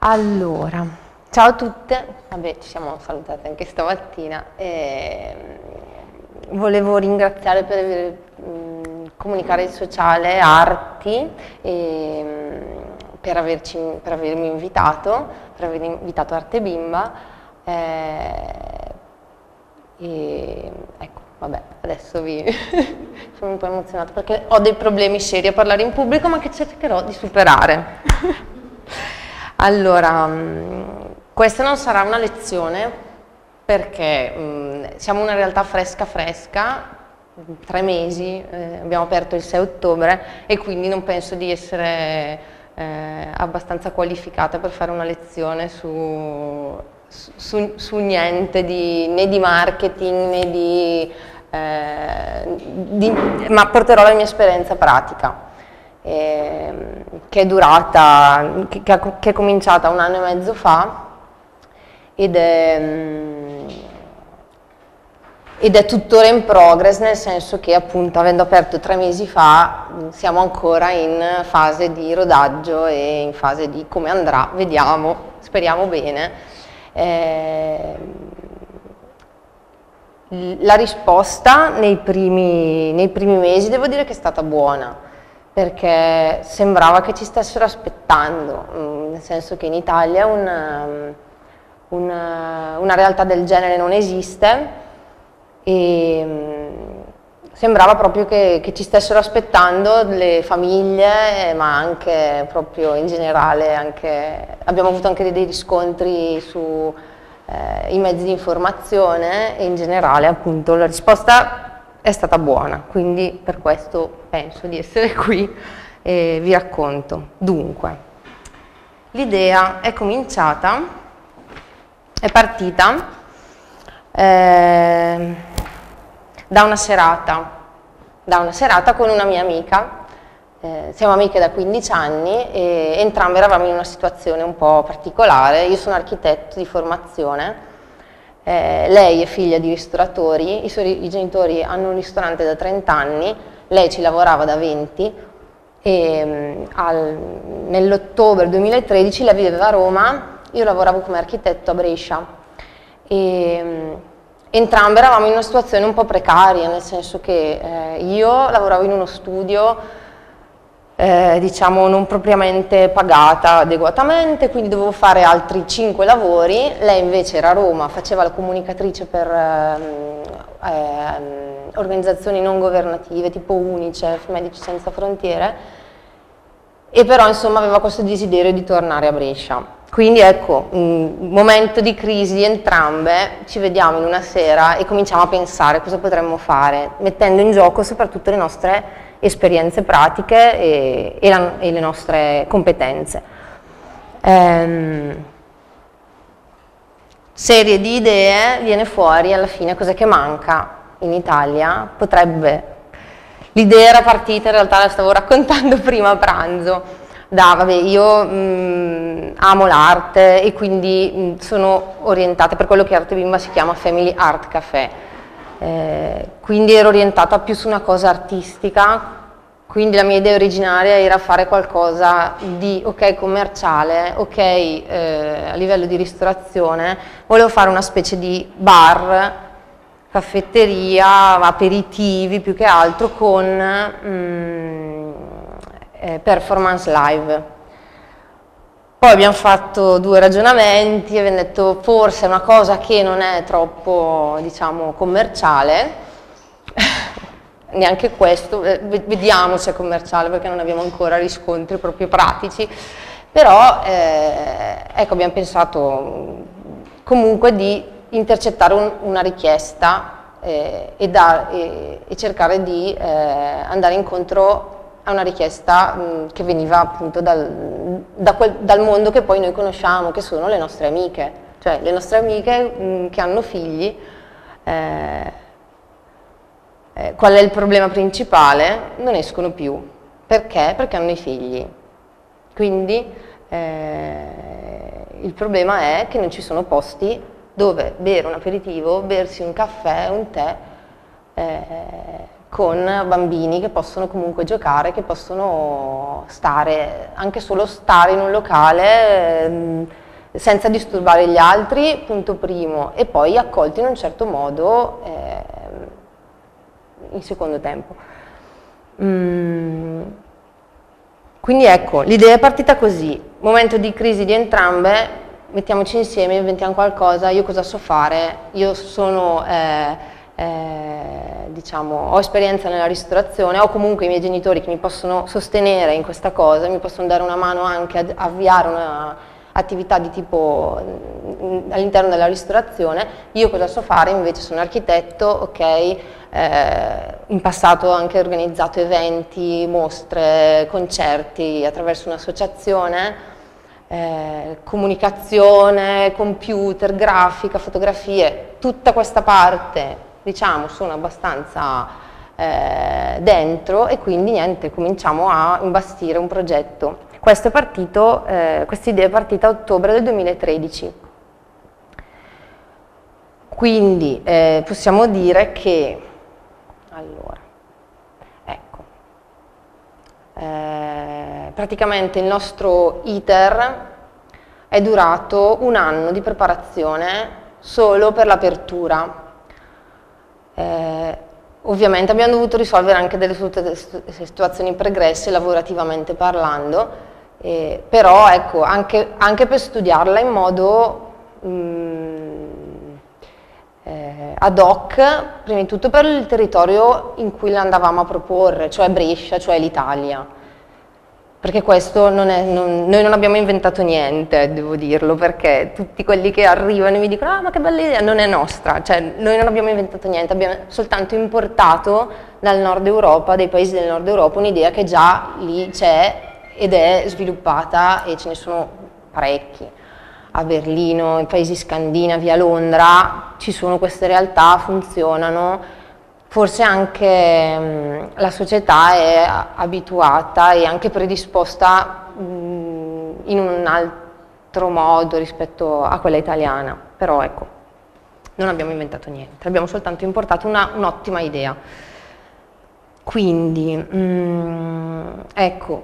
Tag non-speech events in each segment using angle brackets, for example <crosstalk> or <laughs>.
Allora, ciao a tutte, vabbè ci siamo salutate anche stamattina. E volevo ringraziare per aver mh, comunicare il sociale Arti e, mh, per, averci, per, avermi invitato, per aver invitato Arte Bimba. Eh, e, ecco, vabbè, adesso vi <laughs> sono un po' emozionata perché ho dei problemi seri a parlare in pubblico ma che cercherò di superare. Allora, mm, questa non sarà una lezione perché mm, siamo una realtà fresca fresca, tre mesi, eh, abbiamo aperto il 6 ottobre e quindi non penso di essere eh, abbastanza qualificata per fare una lezione su, su, su niente di, né di marketing né di, eh, di, ma porterò la mia esperienza pratica eh, che è durata, che, che, è cominciata un anno e mezzo fa ed è, mm, ed è tuttora in progress nel senso che appunto avendo aperto tre mesi fa siamo ancora in fase di rodaggio e in fase di come andrà, vediamo, speriamo bene. Eh, la risposta nei primi, nei primi mesi devo dire che è stata buona perché sembrava che ci stessero aspettando, mm, nel senso che in Italia una, mm, una, una realtà del genere non esiste e mm, sembrava proprio che, che, ci stessero aspettando le famiglie, ma anche proprio in generale, anche, abbiamo avuto anche dei riscontri sui eh, mezzi di informazione e in generale appunto la risposta è stata buona, quindi per questo penso di essere <laughs> qui e vi racconto. Dunque, l'idea è cominciata, è partita eh, da una serata, da una serata con una mia amica, eh, siamo amiche da 15 anni e entrambe eravamo in una situazione un po' particolare, io sono architetto di formazione, eh, lei è figlia di ristoratori, i suoi i genitori hanno un ristorante da 30 anni, lei ci lavorava da 20 e mm, nell'ottobre 2013 lei viveva a Roma, io lavoravo come architetto a Brescia. E mm, entrambe eravamo in una situazione un po' precaria, nel senso che eh, io lavoravo in uno studio eh, diciamo non propriamente pagata adeguatamente, quindi dovevo fare altri cinque lavori, lei invece era a Roma, faceva la comunicatrice per ehm, eh, organizzazioni non governative tipo Unicef, Medici Senza Frontiere, e però insomma aveva questo desiderio di tornare a Brescia. Quindi ecco, un momento di crisi di entrambe, ci vediamo in una sera e cominciamo a pensare cosa potremmo fare, mettendo in gioco soprattutto le nostre esperienze pratiche e, e, la, e le nostre competenze. Ehm, serie di idee, viene fuori alla fine cosa che manca in Italia, potrebbe... L'idea era partita, in realtà la stavo <laughs> raccontando prima a pranzo, da, vabbè, io mh, mm, amo l'arte e quindi mh, mm, sono orientata per quello che Arte Bimba si chiama Family Art Café, eh, quindi ero orientata più su una cosa artistica, quindi la mia idea originaria era fare qualcosa di ok commerciale, ok eh, a livello di ristorazione, volevo fare una specie di bar, caffetteria, aperitivi più che altro con mm, eh, performance live. Poi abbiamo fatto due ragionamenti e abbiamo detto forse è una cosa che non è troppo, diciamo, commerciale, <laughs> neanche questo, eh, vediamo se è commerciale perché non abbiamo ancora riscontri proprio pratici, però eh, ecco abbiamo pensato comunque di intercettare un, una richiesta eh, e, da, e, e, cercare di eh, andare incontro a una richiesta mh, che veniva appunto dal, da quel, dal, mondo che poi noi conosciamo, che sono le nostre amiche, cioè le nostre amiche mh, che hanno figli. Eh, eh, qual è il problema principale? Non escono più. Perché? Perché hanno i figli. Quindi eh, il problema è che non ci sono posti dove bere un aperitivo, bersi un caffè, un tè, eh, con bambini che possono comunque giocare, che possono stare, anche solo stare in un locale eh, senza disturbare gli altri, punto primo, e poi accolti in un certo modo eh, in secondo tempo. Mm. Quindi ecco, l'idea è partita così, momento di crisi di entrambe, mettiamoci insieme, inventiamo qualcosa, io cosa so fare, io sono, eh, eh, diciamo, ho esperienza nella ristorazione, ho comunque i miei genitori che mi possono sostenere in questa cosa, mi possono dare una mano anche ad avviare un'attività di tipo mm, all'interno della ristorazione, io cosa so fare, invece sono architetto, ok, eh, in passato ho anche organizzato eventi, mostre, concerti attraverso un'associazione, eh, comunicazione, computer, grafica, fotografie, tutta questa parte diciamo sono abbastanza eh, dentro e quindi niente, cominciamo a imbastire un progetto. È partito, eh, questa idea è partita a ottobre del 2013. Quindi eh, possiamo dire che, allora, ecco, eh, praticamente il nostro iter è durato un anno di preparazione solo per l'apertura. Eh, ovviamente abbiamo dovuto risolvere anche delle situazioni pregresse lavorativamente parlando, eh, però ecco, anche, anche, per studiarla in modo mh, mm, eh, ad hoc, prima di tutto per il territorio in cui la andavamo a proporre, cioè Brescia, cioè l'Italia perché questo non è, non, noi non abbiamo inventato niente, devo dirlo, perché tutti quelli che arrivano e mi dicono ah ma che bella idea, non è nostra, cioè noi non abbiamo inventato niente, abbiamo soltanto importato dal nord Europa, dai paesi del nord Europa, un'idea che già lì c'è ed è sviluppata e ce ne sono parecchi. A Berlino, i paesi scandinavi, a Londra ci sono queste realtà, funzionano, forse anche la società è abituata e anche predisposta in un altro modo rispetto a quella italiana, però ecco, non abbiamo inventato niente, abbiamo soltanto importato un'ottima idea. Quindi, mh, ecco,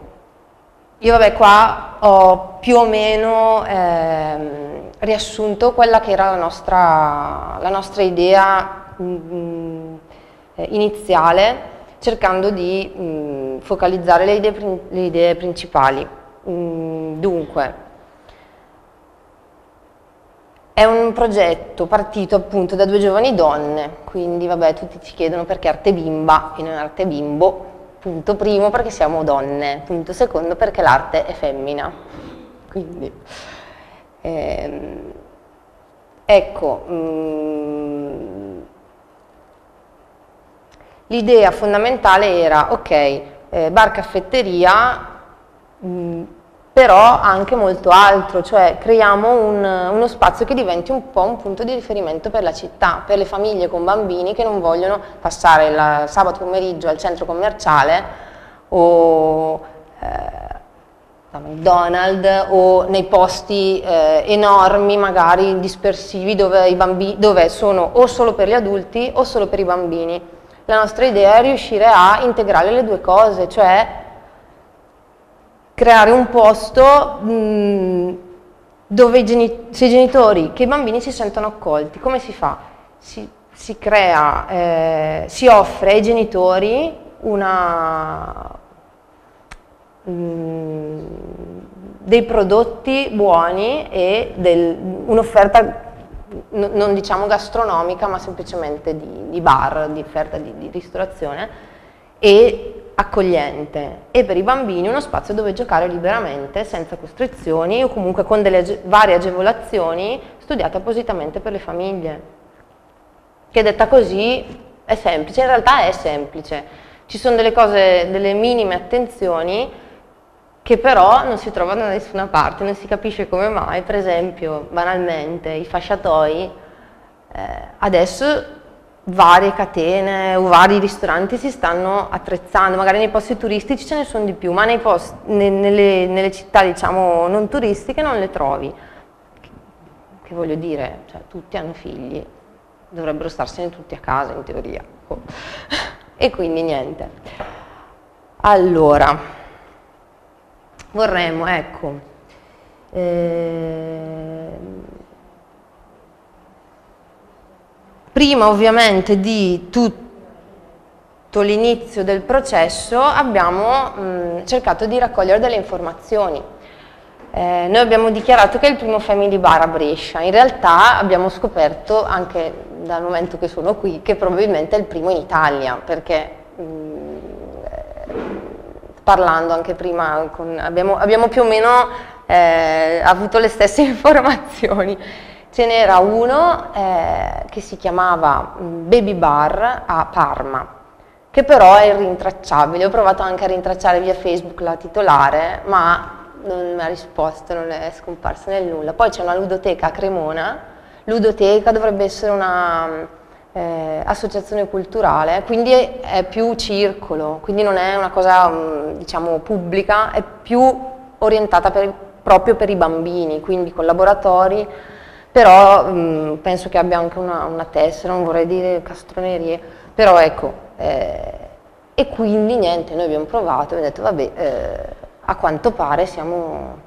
io vabbè qua ho più o meno eh, riassunto quella che era la nostra, la nostra idea eh, iniziale cercando di mh, mm, focalizzare le idee, le idee principali. Mm, dunque, è un progetto partito appunto da due giovani donne, quindi vabbè tutti ci chiedono perché arte bimba e non arte bimbo, punto primo perché siamo donne, punto secondo perché l'arte è femmina. Quindi, ehm, ecco, mh, mm, L'idea fondamentale era, ok, eh, bar caffetteria, mh, mm, però anche molto altro, cioè creiamo un, uno spazio che diventi un po' un punto di riferimento per la città, per le famiglie con bambini che non vogliono passare il sabato pomeriggio al centro commerciale o eh, da McDonald's o nei posti eh, enormi, magari dispersivi, dove, dove sono o solo per gli adulti o solo per i bambini. La nostra idea è riuscire a integrare le due cose, cioè creare un posto mh, dove i, geni i genitori che i bambini si sentono accolti. Come si fa? Si, si crea, eh, si offre ai genitori una, mh, dei prodotti buoni e un'offerta non diciamo gastronomica ma semplicemente di, di bar, di offerta di, di, ristorazione e accogliente. E per i bambini uno spazio dove giocare liberamente senza costrizioni o comunque con delle varie agevolazioni studiate appositamente per le famiglie. Che detta così è semplice, in realtà è semplice. Ci sono delle cose, delle minime attenzioni che però non si trovano da nessuna parte, non si capisce come mai, per esempio, banalmente, i fasciatoi, eh, adesso varie catene o vari ristoranti si stanno attrezzando, magari nei posti turistici ce ne sono di più, ma posti, ne, nelle, nelle, città diciamo non turistiche non le trovi. Che, che voglio dire, cioè, tutti hanno figli, dovrebbero starsene tutti a casa in teoria. e quindi niente. Allora, vorremmo, ecco, eh, prima ovviamente di tutto l'inizio del processo abbiamo mh, cercato di raccogliere delle informazioni. Eh, noi abbiamo dichiarato che è il primo family bar a Brescia, in realtà abbiamo scoperto anche dal momento che sono qui che probabilmente è il primo in Italia, perché parlando anche prima, con, abbiamo, abbiamo, più o meno eh, avuto le stesse <laughs> informazioni. Ce n'era uno eh, che si chiamava Baby Bar a Parma, che però è irrintracciabile. Ho provato anche a rintracciare via Facebook la titolare, ma non mi ha risposto, non è scomparsa nel nulla. Poi c'è una ludoteca a Cremona, ludoteca dovrebbe essere una eh, associazione culturale, quindi è, è, più circolo, quindi non è una cosa mm, diciamo pubblica, è più orientata per, proprio per i bambini, quindi con laboratori, però mh, mm, penso che abbia anche una, una, tessera, non vorrei dire castronerie, però ecco, eh, e quindi niente, noi abbiamo provato abbiamo detto vabbè, eh, a quanto pare siamo,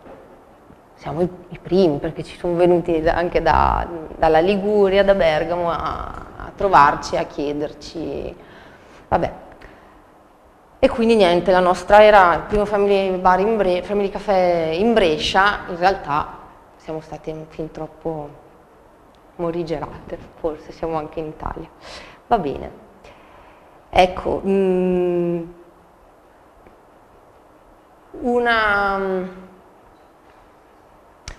siamo i, i, primi, perché ci sono venuti anche da, dalla Liguria, da Bergamo a, trovarci, a chiederci, vabbè. E quindi niente, la nostra era il primo Family, bar in Bre family Café in Brescia, in realtà siamo state fin troppo morigerate, forse siamo anche in Italia. Va bene. Ecco, mm, una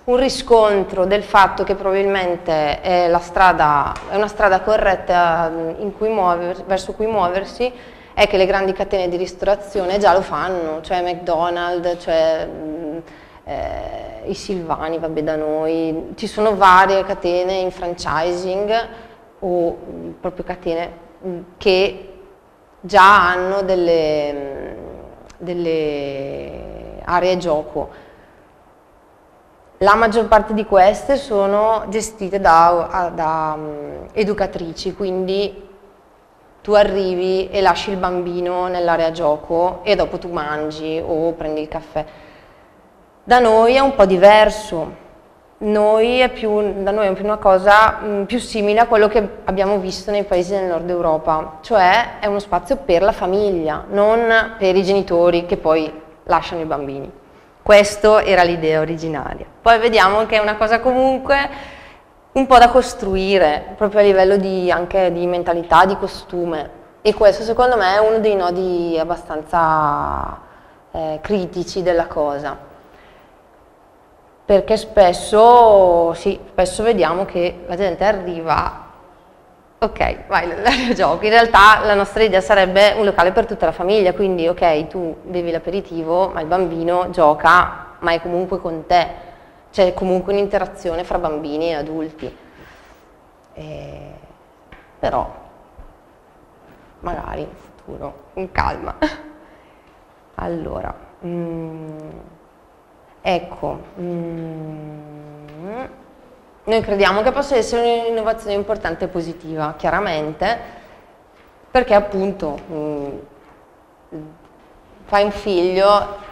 un riscontro del fatto che probabilmente è, strada, è una strada corretta cui muover, verso cui muoversi è che le grandi catene di ristorazione già lo fanno, cioè McDonald's, cioè, eh, i Silvani, vabbè da noi, ci sono varie catene in franchising o proprio catene che già hanno delle, delle aree gioco la maggior parte di queste sono gestite da, da um, educatrici, quindi tu arrivi e lasci il bambino nell'area gioco e dopo tu mangi o prendi il caffè. Da noi è un po' diverso, noi più, da noi è più una cosa mh, più simile a quello che abbiamo visto nei paesi del nord Europa, cioè è uno spazio per la famiglia, non per i genitori che poi lasciano i bambini. Questa era l'idea originaria. Poi vediamo che è una cosa comunque un po' da costruire, proprio a livello di, anche di mentalità, di costume. E questo secondo me è uno dei nodi abbastanza eh, critici della cosa. Perché spesso, sì, spesso vediamo che la gente arriva Ok, vai, l'area gioco. In realtà la nostra idea sarebbe un locale per tutta la famiglia, quindi ok, tu bevi l'aperitivo, ma il bambino gioca, ma è comunque con te. C'è comunque un'interazione fra bambini e adulti. E... Però, magari in futuro, in calma. <laughs> Allora, mm, ecco. Mm, noi crediamo che possa essere un'innovazione importante e positiva, chiaramente, perché appunto mh, mm, fai un figlio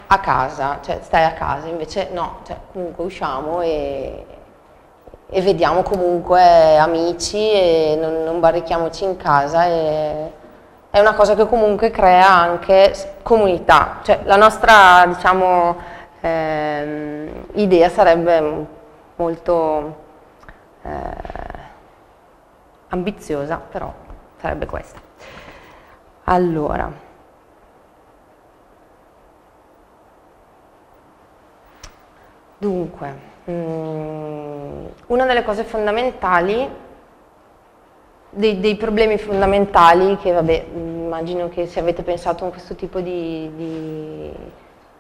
a casa, cioè stai a casa, invece no, cioè, comunque usciamo e, e, vediamo comunque amici e non, non barrichiamoci in casa e è una cosa che comunque crea anche comunità, cioè la nostra diciamo, ehm, idea sarebbe molto eh, ambiziosa, però sarebbe questa. Allora, dunque, mh, mm, una delle cose fondamentali, dei, dei, problemi fondamentali che, vabbè, immagino che se avete pensato a questo tipo di, di,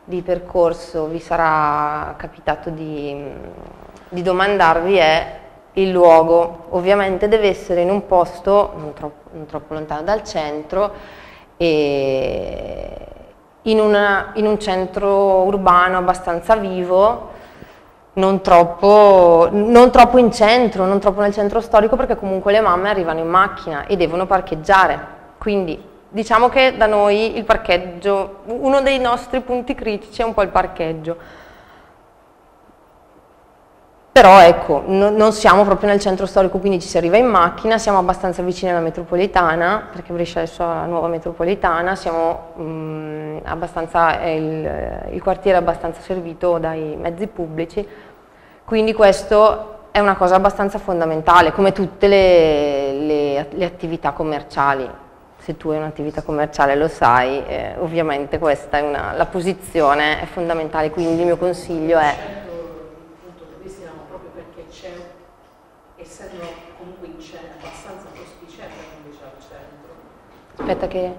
di percorso vi sarà capitato di, di domandarvi è il luogo ovviamente deve essere in un posto non troppo, non troppo lontano dal centro e in, una, in, un centro urbano abbastanza vivo, non troppo, non troppo in centro, non troppo nel centro storico perché comunque le mamme arrivano in macchina e devono parcheggiare, Quindi diciamo che da noi il parcheggio, uno dei nostri punti critici è un po' il parcheggio. Però ecco, no, non siamo proprio nel centro storico, quindi ci si arriva in macchina, siamo abbastanza vicini alla metropolitana, perché Brescia adesso ha la nuova metropolitana, siamo, mh, mm, il, il quartiere è abbastanza servito dai mezzi pubblici, quindi questo è una cosa abbastanza fondamentale, come tutte le, le, le attività commerciali. Se tu hai un'attività commerciale lo sai, eh, ovviamente questa è una, la posizione è fondamentale, quindi il mio consiglio è... proprio perché c'è, essendo comunque in c'è abbastanza prospicente invece al centro. Aspetta che...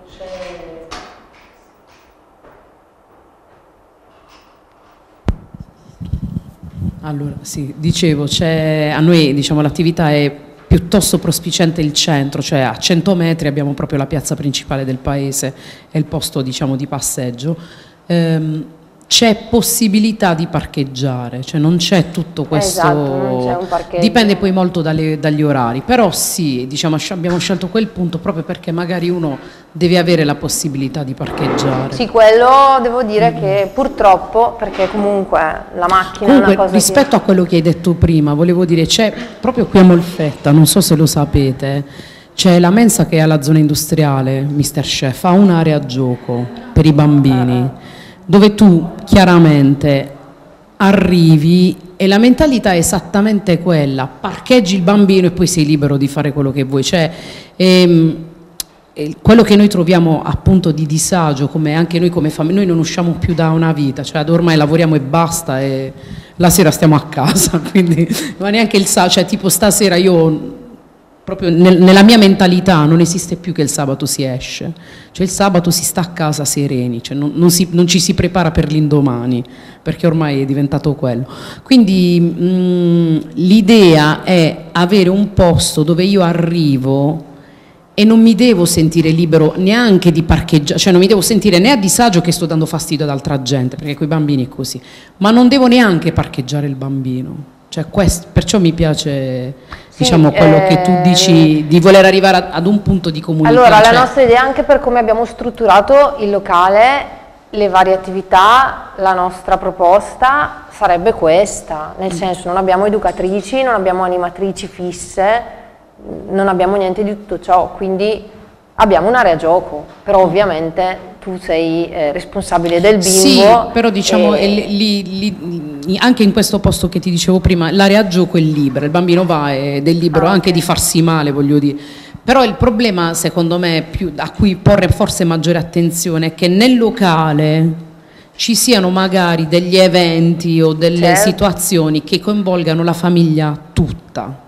Allora, sì, dicevo, a noi diciamo, l'attività è piuttosto prospicente il centro, cioè a 100 metri abbiamo proprio la piazza principale del paese, è il posto diciamo, di passeggio. Ehm, c'è possibilità di parcheggiare, cioè non c'è tutto questo, esatto, dipende poi molto dalle, dagli orari, però sì, diciamo, abbiamo scelto quel punto proprio perché magari uno deve avere la possibilità di parcheggiare. Sì, quello devo dire mm. che purtroppo, perché comunque la macchina comunque, è una cosa rispetto che... a quello che hai detto prima, volevo dire, c'è proprio qui a Molfetta, non so se lo sapete, c'è la mensa che è alla zona industriale, Mr. Chef, ha un'area gioco per i bambini. Dove tu chiaramente arrivi e la mentalità è esattamente quella, parcheggi il bambino e poi sei libero di fare quello che vuoi. Cioè, ehm, quello che noi troviamo appunto di disagio, come anche noi come famiglia, noi non usciamo più da una vita, cioè ormai lavoriamo e basta e la sera stiamo a casa, <laughs> quindi ma neanche il sabato, cioè tipo stasera io proprio nel, nella mia mentalità non esiste più che il sabato si esce, cioè il sabato si sta a casa sereni, cioè non, non, si, non ci si prepara per l'indomani, perché ormai è diventato quello. Quindi l'idea è avere un posto dove io arrivo e non mi devo sentire libero neanche di parcheggiare, cioè non mi devo sentire né a disagio che sto dando fastidio ad altra gente, perché con i bambini è così, ma non devo neanche parcheggiare il bambino. Cioè questo, perciò mi piace sì, diciamo quello eh, che tu eh, dici di voler arrivare ad un punto di comunità. Allora, cioè... la nostra idea anche per come abbiamo strutturato il locale, le varie attività, la nostra proposta sarebbe questa, nel mm. senso non abbiamo educatrici, non abbiamo animatrici fisse, non abbiamo niente di tutto ciò, quindi abbiamo un'area gioco, però ovviamente tu sei eh, responsabile del bimbo. Sì, però diciamo e... li, li, anche in questo posto che ti dicevo prima, l'area gioco è libera, il bambino va ed è libero ah, anche okay. di farsi male, voglio dire. Però il problema, secondo me, più, a cui porre forse maggiore attenzione è che nel locale ci siano magari degli eventi o delle certo. situazioni che coinvolgano la famiglia tutta.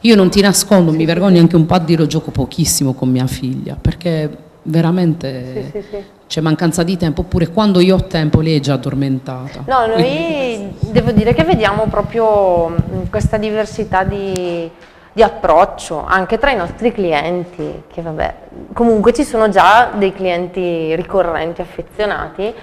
Io non ti nascondo, mi vergogno anche un po' a dire, gioco pochissimo con mia figlia, perché veramente sì, sì, sì. c'è mancanza di tempo, oppure quando io ho tempo lei è già addormentata. No, noi devo dire che vediamo proprio questa diversità di, di, approccio anche tra i nostri clienti, che vabbè, comunque ci sono già dei clienti ricorrenti, affezionati,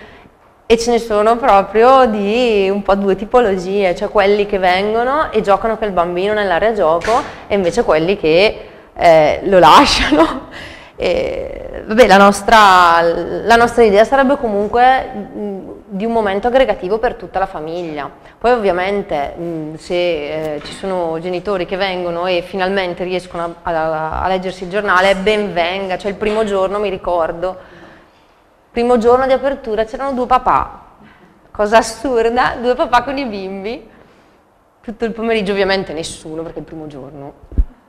e ce ne sono proprio di un po' due tipologie, cioè quelli che vengono e giocano con il bambino nell'area gioco e invece quelli che eh, lo lasciano e, vabbè, la nostra, la nostra, idea sarebbe comunque di un momento aggregativo per tutta la famiglia. Poi ovviamente mh, se eh, ci sono genitori che vengono e finalmente riescono a, a, a leggersi il giornale, ben venga. Cioè il primo giorno mi ricordo, primo giorno di apertura c'erano due papà, cosa assurda, due papà con i bimbi. Tutto il pomeriggio ovviamente nessuno perché il primo giorno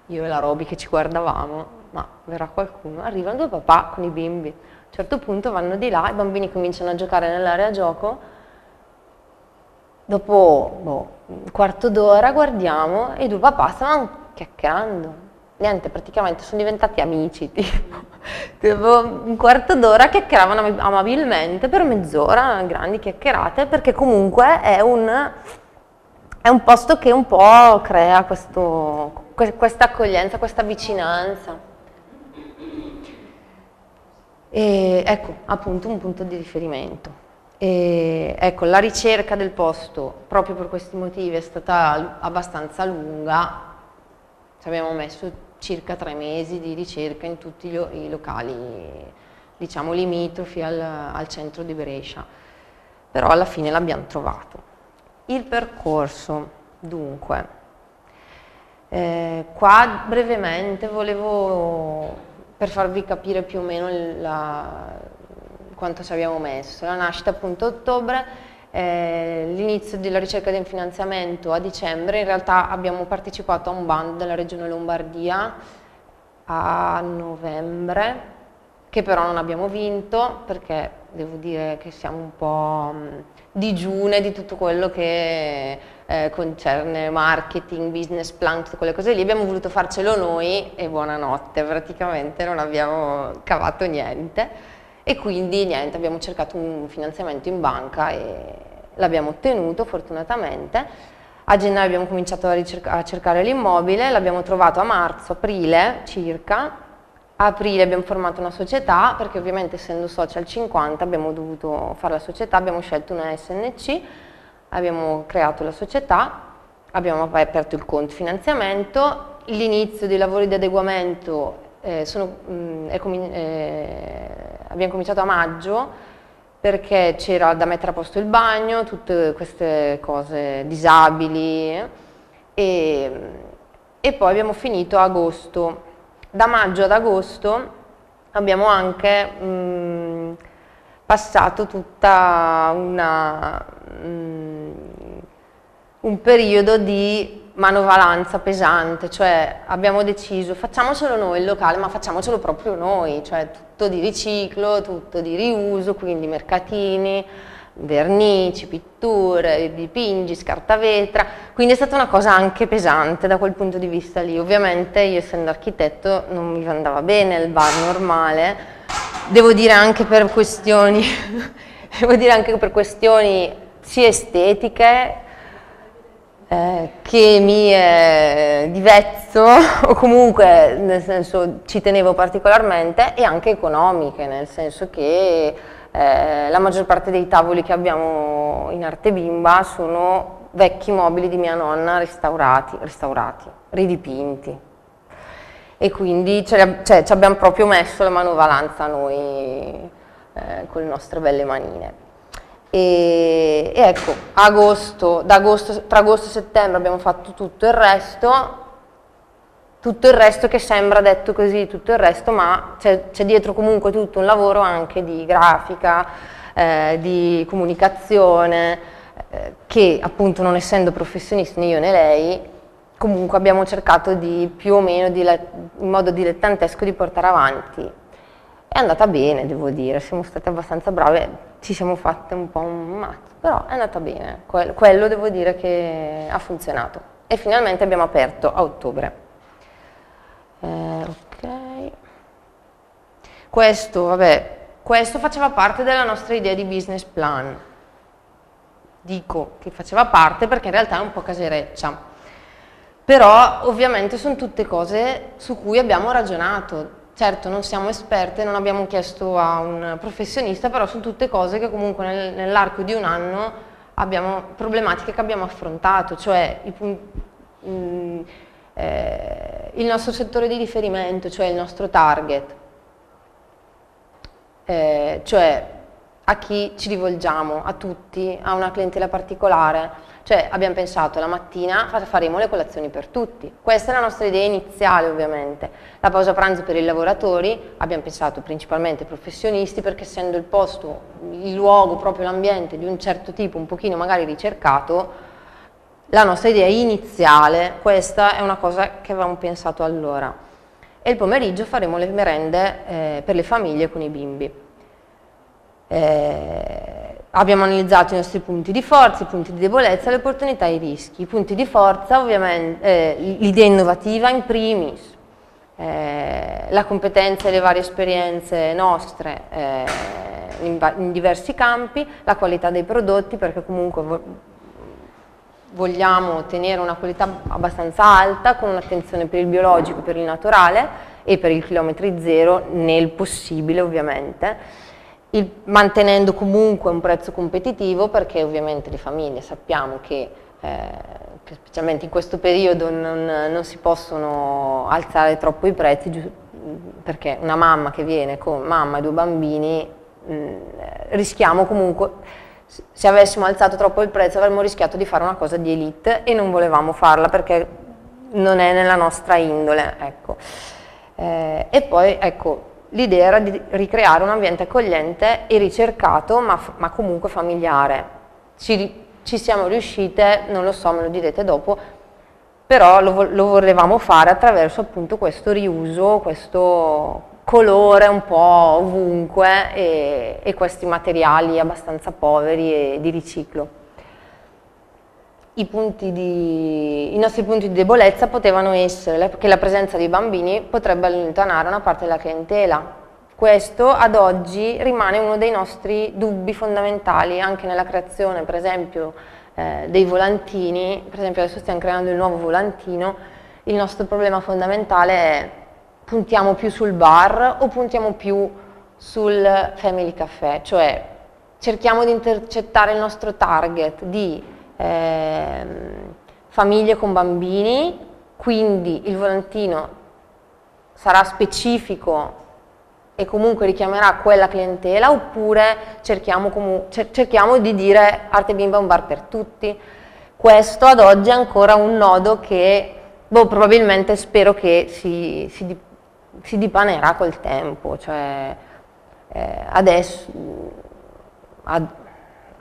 io e la Roby che ci guardavamo ma verrà qualcuno, arrivano due papà con i bimbi, a un certo punto vanno di là, i bambini cominciano a giocare nell'area gioco, dopo boh, un quarto d'ora guardiamo e i due papà stavano chiacchierando, niente, praticamente sono diventati amici, <laughs> tipo, dopo un quarto d'ora chiacchieravano amabilmente per mezz'ora, grandi chiacchierate, perché comunque è un, è un posto che un po' crea questo, questa accoglienza, questa vicinanza. E, ecco, appunto un punto di riferimento. E, ecco, la ricerca del posto, proprio per questi motivi, è stata abbastanza lunga, ci abbiamo messo circa tre mesi di ricerca in tutti i locali, diciamo, limitrofi al, al centro di Brescia, però alla fine l'abbiamo trovato. Il percorso, dunque, eh, qua brevemente volevo, per farvi capire più o meno la, quanto ci abbiamo messo, la nascita appunto ottobre, eh, l'inizio della ricerca del finanziamento a dicembre, in realtà abbiamo partecipato a un band della regione Lombardia a novembre, che però non abbiamo vinto perché devo dire che siamo un po' digiune di tutto quello che eh, concerne marketing, business plan, tutte quelle cose lì, abbiamo voluto farcelo noi e buonanotte, praticamente non abbiamo cavato niente. E quindi niente, abbiamo cercato un finanziamento in banca e l'abbiamo ottenuto fortunatamente. A gennaio abbiamo cominciato a, a cercare l'immobile, l'abbiamo trovato a marzo, aprile circa, a aprile abbiamo formato una società perché ovviamente essendo soci al 50 abbiamo dovuto fare la società, abbiamo scelto una SNC, abbiamo creato la società, abbiamo aperto il conto finanziamento, l'inizio dei lavori di adeguamento eh, sono, mh, mm, comin eh, abbiamo cominciato a maggio perché c'era da mettere a posto il bagno, tutte queste cose disabili e, e poi abbiamo finito a agosto. Da maggio ad agosto abbiamo anche mh, mm, passato tutta una, mm, un periodo di manovalanza pesante, cioè abbiamo deciso facciamocelo noi il locale, ma facciamocelo proprio noi, cioè tutto di riciclo, tutto di riuso, quindi mercatini, vernici, pitture, dipingi, scartavetra, quindi è stata una cosa anche pesante da quel punto di vista lì. Ovviamente io essendo architetto non mi andava bene il bar normale, devo dire anche per questioni, <laughs> devo dire anche per questioni sia estetiche eh, che mie di vezzo <laughs> o comunque nel senso ci tenevo particolarmente e anche economiche, nel senso che eh, la maggior parte dei tavoli che abbiamo in arte bimba sono vecchi mobili di mia nonna restaurati, restaurati ridipinti. E quindi cioè, ci abbiamo proprio messo la manovalanza noi eh, con le nostre belle manine. E, e ecco, agosto, agosto, tra agosto e settembre abbiamo fatto tutto il resto, tutto il resto che sembra detto così, tutto il resto, ma c'è, dietro comunque tutto un lavoro anche di grafica, eh, di comunicazione, eh, che appunto non essendo professionisti né io né lei, comunque abbiamo cercato di più o meno in modo dilettantesco di portare avanti. È andata bene, devo dire, siamo state abbastanza brave, ci siamo fatte un po' un mazzo, però è andata bene, quello devo dire che ha funzionato. E finalmente abbiamo aperto a ottobre. Eh, ok. Questo, vabbè, questo faceva parte della nostra idea di business plan. Dico che faceva parte perché in realtà è un po' casereccia. Però ovviamente sono tutte cose su cui abbiamo ragionato. Certo, non siamo esperte, non abbiamo chiesto a un professionista, però sono tutte cose che comunque nel, nell'arco di un anno abbiamo problematiche che abbiamo affrontato, cioè i punti mm, eh, il nostro settore di riferimento, cioè il nostro target, eh, cioè a chi ci rivolgiamo, a tutti, a una clientela particolare, cioè abbiamo pensato la mattina faremo le colazioni per tutti, questa è la nostra idea iniziale ovviamente, la pausa pranzo per i lavoratori, abbiamo pensato principalmente professionisti perché essendo il posto, il luogo, proprio l'ambiente di un certo tipo, un pochino magari ricercato, la nostra idea iniziale, questa è una cosa che avevamo pensato allora. E il pomeriggio faremo le merende eh, per le famiglie con i bimbi. Eh, abbiamo analizzato i nostri punti di forza, i punti di debolezza, le opportunità e i rischi. I punti di forza, ovviamente, eh, l'idea innovativa in primis, eh, la competenza e le varie esperienze nostre eh, in, in diversi campi, la qualità dei prodotti, perché comunque vogliamo ottenere una qualità abbastanza alta con un'attenzione per il biologico, per il naturale e per il chilometri zero nel possibile ovviamente, il, mantenendo comunque un prezzo competitivo perché ovviamente le famiglie sappiamo che eh, specialmente in questo periodo non, non si possono alzare troppo i prezzi perché una mamma che viene con mamma e due bambini mh, mm, rischiamo comunque se avessimo alzato troppo il prezzo avremmo rischiato di fare una cosa di elite e non volevamo farla perché non è nella nostra indole. Ecco. Eh, e poi ecco, l'idea era di ricreare un ambiente accogliente e ricercato ma, ma comunque familiare. Ci, ci, siamo riuscite, non lo so, me lo direte dopo, però lo, lo volevamo fare attraverso appunto questo riuso, questo colore un po' ovunque e, e questi materiali abbastanza poveri e di riciclo. I, di, I, nostri punti di debolezza potevano essere che la presenza di bambini potrebbe allontanare una parte della clientela. Questo ad oggi rimane uno dei nostri dubbi fondamentali anche nella creazione, per esempio, eh, dei volantini. Per esempio adesso stiamo creando il nuovo volantino. Il nostro problema fondamentale è puntiamo più sul bar o puntiamo più sul family caffè, cioè cerchiamo di intercettare il nostro target di eh, famiglie con bambini, quindi il volantino sarà specifico e comunque richiamerà quella clientela oppure cerchiamo, cerchiamo di dire arte bimba è un bar per tutti. Questo ad oggi è ancora un nodo che boh, probabilmente spero che si, si si dipanerà col tempo, cioè eh, adesso, ad,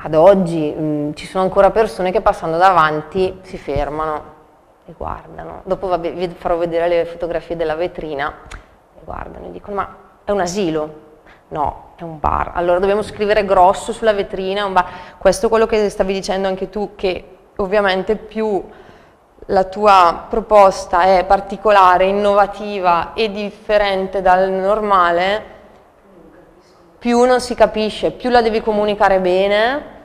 ad oggi mh, mm, ci sono ancora persone che passando davanti si fermano e guardano, dopo vabbè, vi farò vedere le fotografie della vetrina e guardano e dicono ma è un asilo? No, è un bar. Allora dobbiamo scrivere grosso sulla vetrina, un bar. Questo è quello che stavi dicendo anche tu, che ovviamente più la tua proposta è particolare, innovativa e differente dal normale, più non si capisce, più la devi comunicare bene,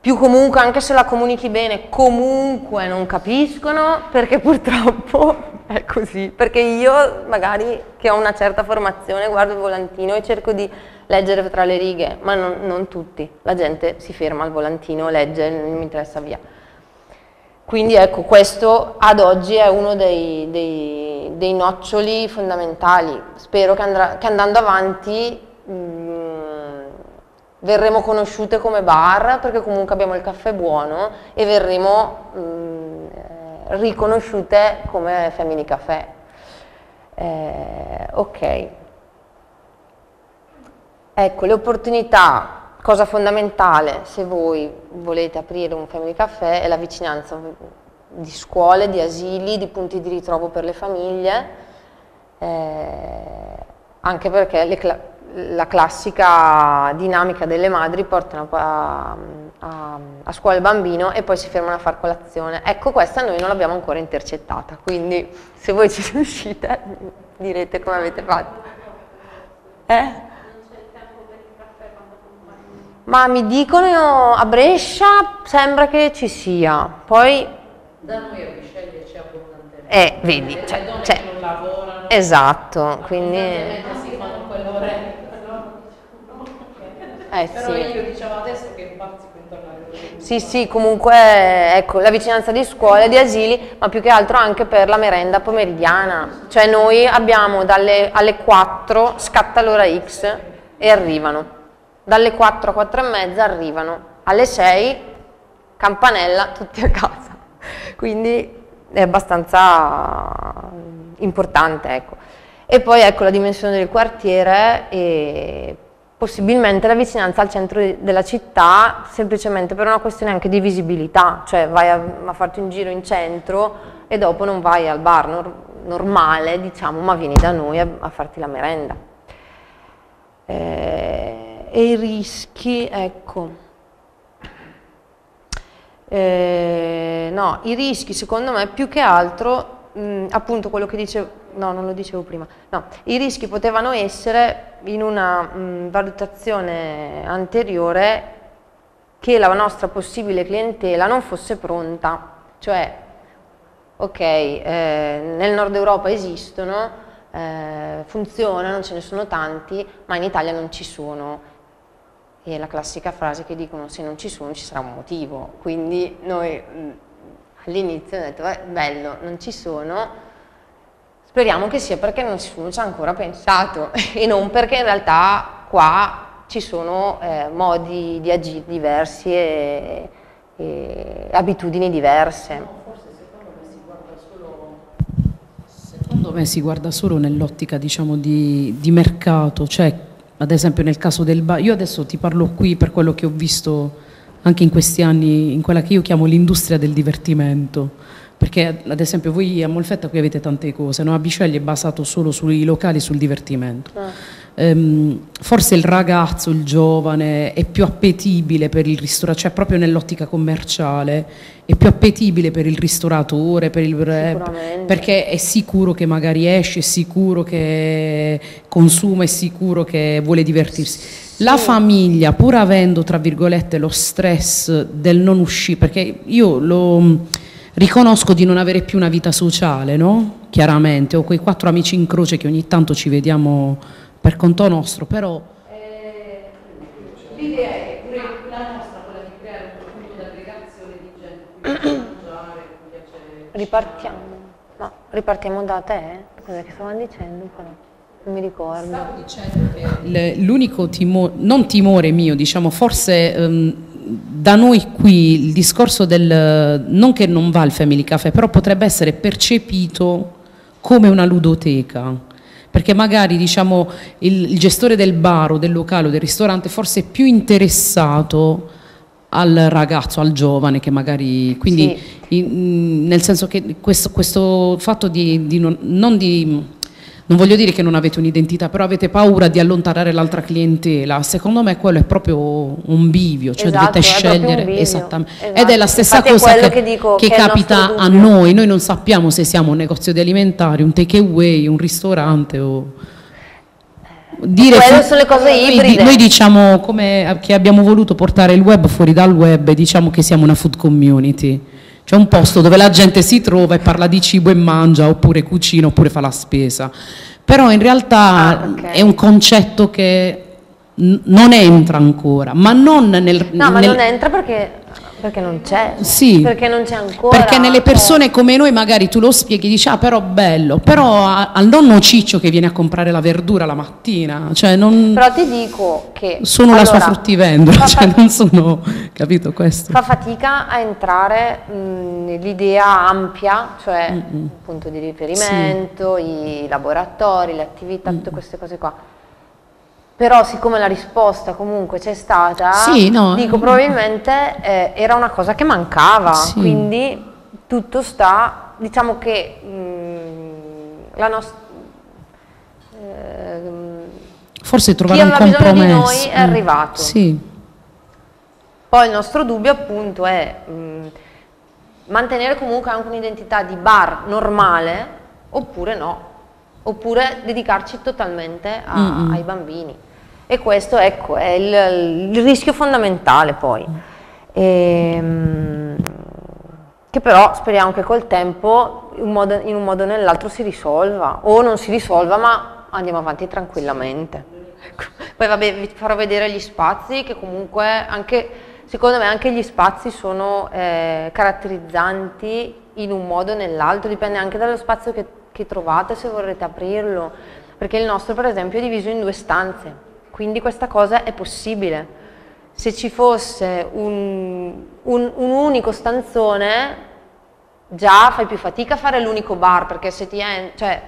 più comunque anche se la comunichi bene comunque non capiscono perché purtroppo <laughs> è così, perché io magari che ho una certa formazione guardo il volantino e cerco di leggere tra le righe, ma non, non tutti, la gente si ferma al volantino, legge, non mi interessa via. Quindi ecco, questo ad oggi è uno dei, dei, dei noccioli fondamentali. Spero che, andrà, che andando avanti mh, mm, verremo conosciute come bar, perché comunque abbiamo il caffè buono, e verremo mh, mm, riconosciute come Femini Caffè. Eh, ok. Ecco, le opportunità cosa fondamentale se voi volete aprire un family caffè è la vicinanza di scuole, di asili, di punti di ritrovo per le famiglie, eh, anche perché le, la classica dinamica delle madri portano a, a, a, scuola il bambino e poi si fermano a far colazione. Ecco questa noi non l'abbiamo ancora intercettata, quindi se voi ci <laughs> riuscite direte come avete fatto. Eh? Ma mi dicono a Brescia sembra che ci sia, poi... Da noi a Bisceglie c'è abbondantemente. Eh, vedi, cioè, cioè, non lavorano. Esatto, quindi... Eh, Però sì. io dicevo adesso che impazzi per tornare. Sì, sì, comunque ecco, la vicinanza di scuole, di asili, ma più che altro anche per la merenda pomeridiana. Cioè noi abbiamo dalle alle 4 scatta l'ora X e arrivano. Dalle 4 a 4 e mezza arrivano, alle 6 campanella tutti a casa. Quindi è abbastanza importante. Ecco. E poi ecco la dimensione del quartiere e possibilmente la vicinanza al centro della città semplicemente per una questione anche di visibilità, cioè vai a, a farti un giro in centro e dopo non vai al bar nor normale, diciamo, ma vieni da noi a, a farti la merenda. Eh, e i rischi, ecco. Eh, no, i rischi secondo me più che altro, mh, appunto quello che dicevo, no non lo dicevo prima, no, i rischi potevano essere in una mh, valutazione anteriore che la nostra possibile clientela non fosse pronta, cioè ok, eh, nel nord Europa esistono, eh, funzionano, ce ne sono tanti, ma in Italia non ci sono e la classica frase che dicono se non ci sono ci sarà un motivo, quindi noi all'inizio ho detto, "Eh, bello, non ci sono, speriamo che sia perché non ci ha ancora pensato <laughs> e non perché in realtà qua ci sono eh, modi di agire diversi e, e abitudini diverse. Secondo me si guarda solo nell'ottica diciamo, di, di mercato, cioè ad esempio nel caso del bar, io adesso ti parlo qui per quello che ho visto anche in questi anni in quella che io chiamo l'industria del divertimento, perché ad esempio voi a Molfetta qui avete tante cose, no? a Biceglie è basato solo sui locali, sul divertimento. Ehm, forse il ragazzo, il giovane è più appetibile per il ristoratore, cioè proprio nell'ottica commerciale, è più appetibile per il ristoratore, per il Sicuramente. perché è sicuro che magari esce, è sicuro che consuma, è sicuro che vuole divertirsi. La famiglia, pur avendo tra virgolette lo stress del non uscire, perché io lo mh, riconosco di non avere più una vita sociale, no? Chiaramente, ho quei quattro amici in croce che ogni tanto ci vediamo per conto nostro, però l'idea è pure la nostra quella di creare un punto di aggregazione di gente che mangiare, che piace Ripartiamo, ma ripartiamo da te? Cosa che stavano dicendo però? Non mi ricordo. Stavo dicendo che l'unico timore, non timore mio, diciamo, forse ehm, da noi qui il discorso del non che non va al Family Café, però potrebbe essere percepito come una ludoteca. Perché magari diciamo, il, il gestore del bar o del locale o del ristorante forse è più interessato al ragazzo, al giovane che magari quindi in- nel senso che questo, questo fatto di, di non, non di non voglio dire che non avete un'identità, però avete paura di allontanare l'altra clientela. Secondo me quello è proprio un bivio, cioè Esatto, dovete scegliere esattamente. Esatto. Ed è la stessa Infatti cosa che, che dico, che che capita a noi. Noi non sappiamo se siamo un negozio di alimentari, un takeaway, un ristorante o dire Quelle sono le cose noi ibride. Noi diciamo come che abbiamo voluto portare il web fuori dal web, e diciamo che siamo una food community. C'è un posto dove la gente si trova e parla di cibo e mangia, oppure cucina, oppure fa la spesa. Però in realtà Ah, ok. è un concetto che non entra ancora, ma non nel... No, ma nel- non entra perché, perché non c'è. Sì. Perché non c'è ancora. Perché nelle persone come noi magari tu lo spieghi, dici ah però bello, però a- al nonno Ciccio che viene a comprare la verdura la mattina, cioè non Però ti dico che... sono la sua allora, fruttivendola, <laughs> cioè non sono, capito questo? Fa fatica a entrare nell'idea ampia, cioè il punto di riferimento, i laboratori, le attività, tutte queste cose qua. Però siccome la risposta comunque c'è stata, Sì, no, dico mm. probabilmente eh, era una cosa che mancava, Sì. quindi tutto sta, diciamo che mh, la nostra... Forse trovare chi un aveva bisogno di compromesso. noi è Mm. arrivato. Sì, Poi il nostro dubbio appunto è mh, mantenere comunque anche un'identità di bar normale oppure no, oppure dedicarci totalmente a- ai bambini. E questo ecco è il, il rischio fondamentale poi. Ehm, che però speriamo che col tempo in un modo, in un modo o nell'altro si risolva o non si risolva ma andiamo avanti tranquillamente. Ecco. Poi vabbè vi farò vedere gli spazi che comunque anche secondo me anche gli spazi sono eh, caratterizzanti in un modo o nell'altro, dipende anche dallo spazio che, che trovate se vorrete aprirlo, perché il nostro per esempio è diviso in due stanze, quindi questa cosa è possibile. Se ci fosse un, un- un unico stanzone, già fai più fatica a fare l'unico bar, perché se ti en- cioè,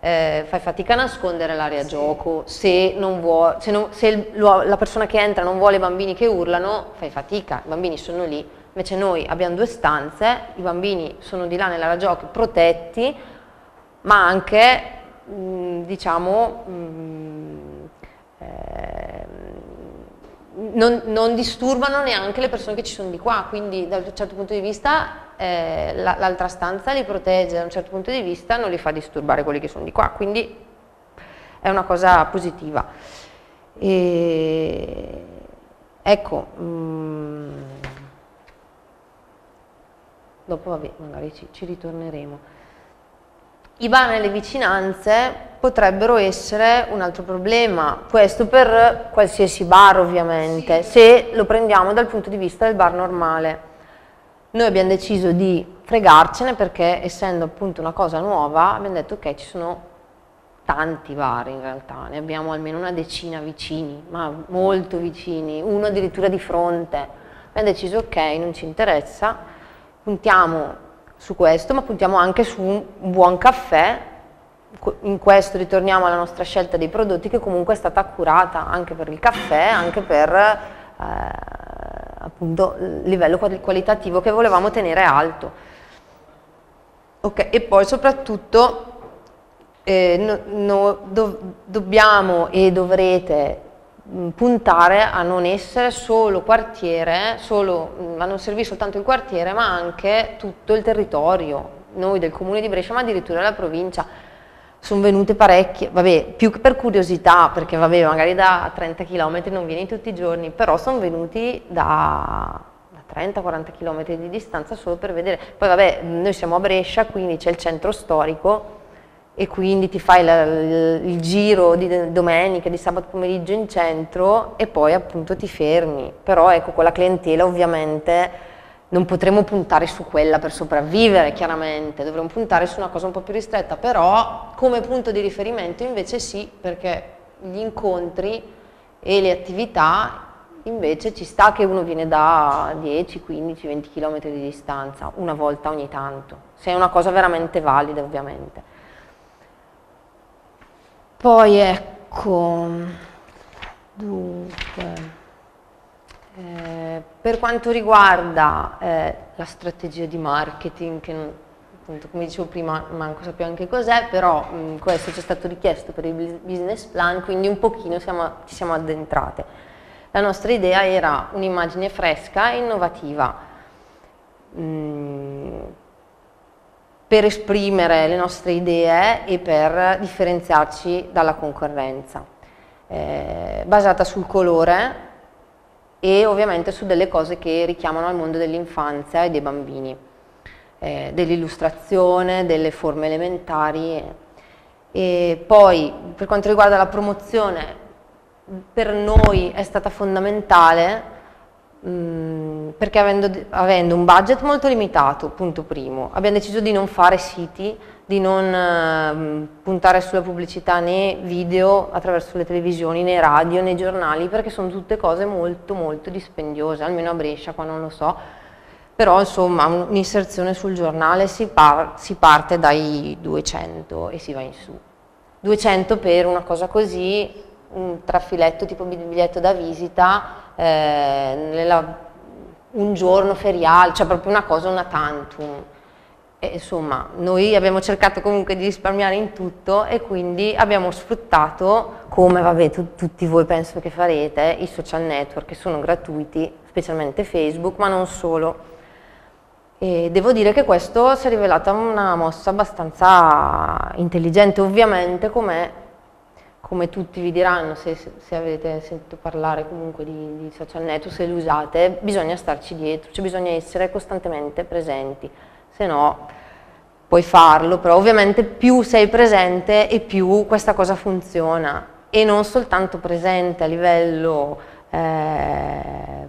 eh, fai fatica a nascondere l'area gioco, se, non vuoi, se, non- se il- la persona che entra non vuole i bambini che urlano, fai fatica, i bambini sono lì, invece noi abbiamo due stanze, i bambini sono di là nell'area giochi protetti, ma anche, mh, diciamo, mh, ehm, non, non disturbano neanche le persone che ci sono di qua, quindi da un certo punto di vista eh, la- l'altra stanza li protegge, da un certo punto di vista non li fa disturbare quelli che sono di qua, quindi è una cosa positiva. E, ecco, mm, dopo vabbè, magari ci, ci ritorneremo. I bar nelle vicinanze potrebbero essere un altro problema, questo per qualsiasi bar ovviamente, se lo prendiamo dal punto di vista del bar normale. Noi abbiamo deciso di fregarcene perché essendo appunto una cosa nuova abbiamo detto ok ci sono tanti vari in realtà, ne abbiamo almeno una decina vicini, ma molto vicini, uno addirittura di fronte. Abbiamo deciso ok, non ci interessa, puntiamo su questo, ma puntiamo anche su un buon caffè. In questo ritorniamo alla nostra scelta dei prodotti che comunque è stata accurata anche per il caffè, anche per eh, appunto il livello qualitativo che volevamo tenere alto. Okay, e poi soprattutto eh, no, no, do, dobbiamo e dovrete mh, puntare a non essere solo quartiere, solo, mh, a non servire soltanto il quartiere, ma anche tutto il territorio, noi del comune di Brescia, ma addirittura la provincia. Sono venute parecchie, vabbè, più che per curiosità, perché vabbè, magari da 30 km non vieni tutti i giorni, però sono venuti da, 30-40 km di distanza solo per vedere. Poi vabbè, noi siamo a Brescia, quindi c'è il centro storico, e quindi ti fai la, il, il, giro di domenica, di sabato pomeriggio in centro e poi appunto ti fermi. Però ecco, con la clientela ovviamente non potremo puntare su quella per sopravvivere, chiaramente, dovremo puntare su una cosa un po' più ristretta, però come punto di riferimento invece sì, perché gli incontri e le attività invece ci sta che uno viene da 10, 15, 20 km di distanza, una volta ogni tanto, se è una cosa veramente valida ovviamente. Poi ecco, dunque, eh, per quanto riguarda eh, la strategia di marketing, che appunto come dicevo prima manco sappiamo anche cos'è, però mh, questo ci è stato richiesto per il business plan, quindi un pochino siamo, ci siamo addentrate. La nostra idea era un'immagine fresca e innovativa. Mh, per esprimere le nostre idee e per differenziarci dalla concorrenza, eh, basata sul colore e ovviamente su delle cose che richiamano al mondo dell'infanzia e dei bambini, eh, dell'illustrazione, delle forme elementari. E poi per quanto riguarda la promozione, per noi è stata fondamentale Mm, perché avendo, avendo, un budget molto limitato, punto primo, abbiamo deciso di non fare siti, di non eh, puntare sulla pubblicità né video attraverso le televisioni, né radio, né giornali, perché sono tutte cose molto molto dispendiose, almeno a Brescia qua non lo so, però insomma un'inserzione sul giornale si, par si parte dai 200 e si va in su. 200 per una cosa così, un trafiletto tipo biglietto da visita, eh, nella, un giorno feriale, cioè proprio una cosa una tantum. E, insomma, noi abbiamo cercato comunque di risparmiare in tutto e quindi abbiamo sfruttato, come vabbè, tu, tutti voi penso che farete, i social network che sono gratuiti, specialmente Facebook, ma non solo. E devo dire che questo si è rivelata una mossa abbastanza intelligente, ovviamente come come tutti vi diranno se, se avete sentito parlare comunque di, di, social network, se li usate, bisogna starci dietro, cioè bisogna essere costantemente presenti, se no puoi farlo, però ovviamente più sei presente e più questa cosa funziona. E non soltanto presente a livello eh,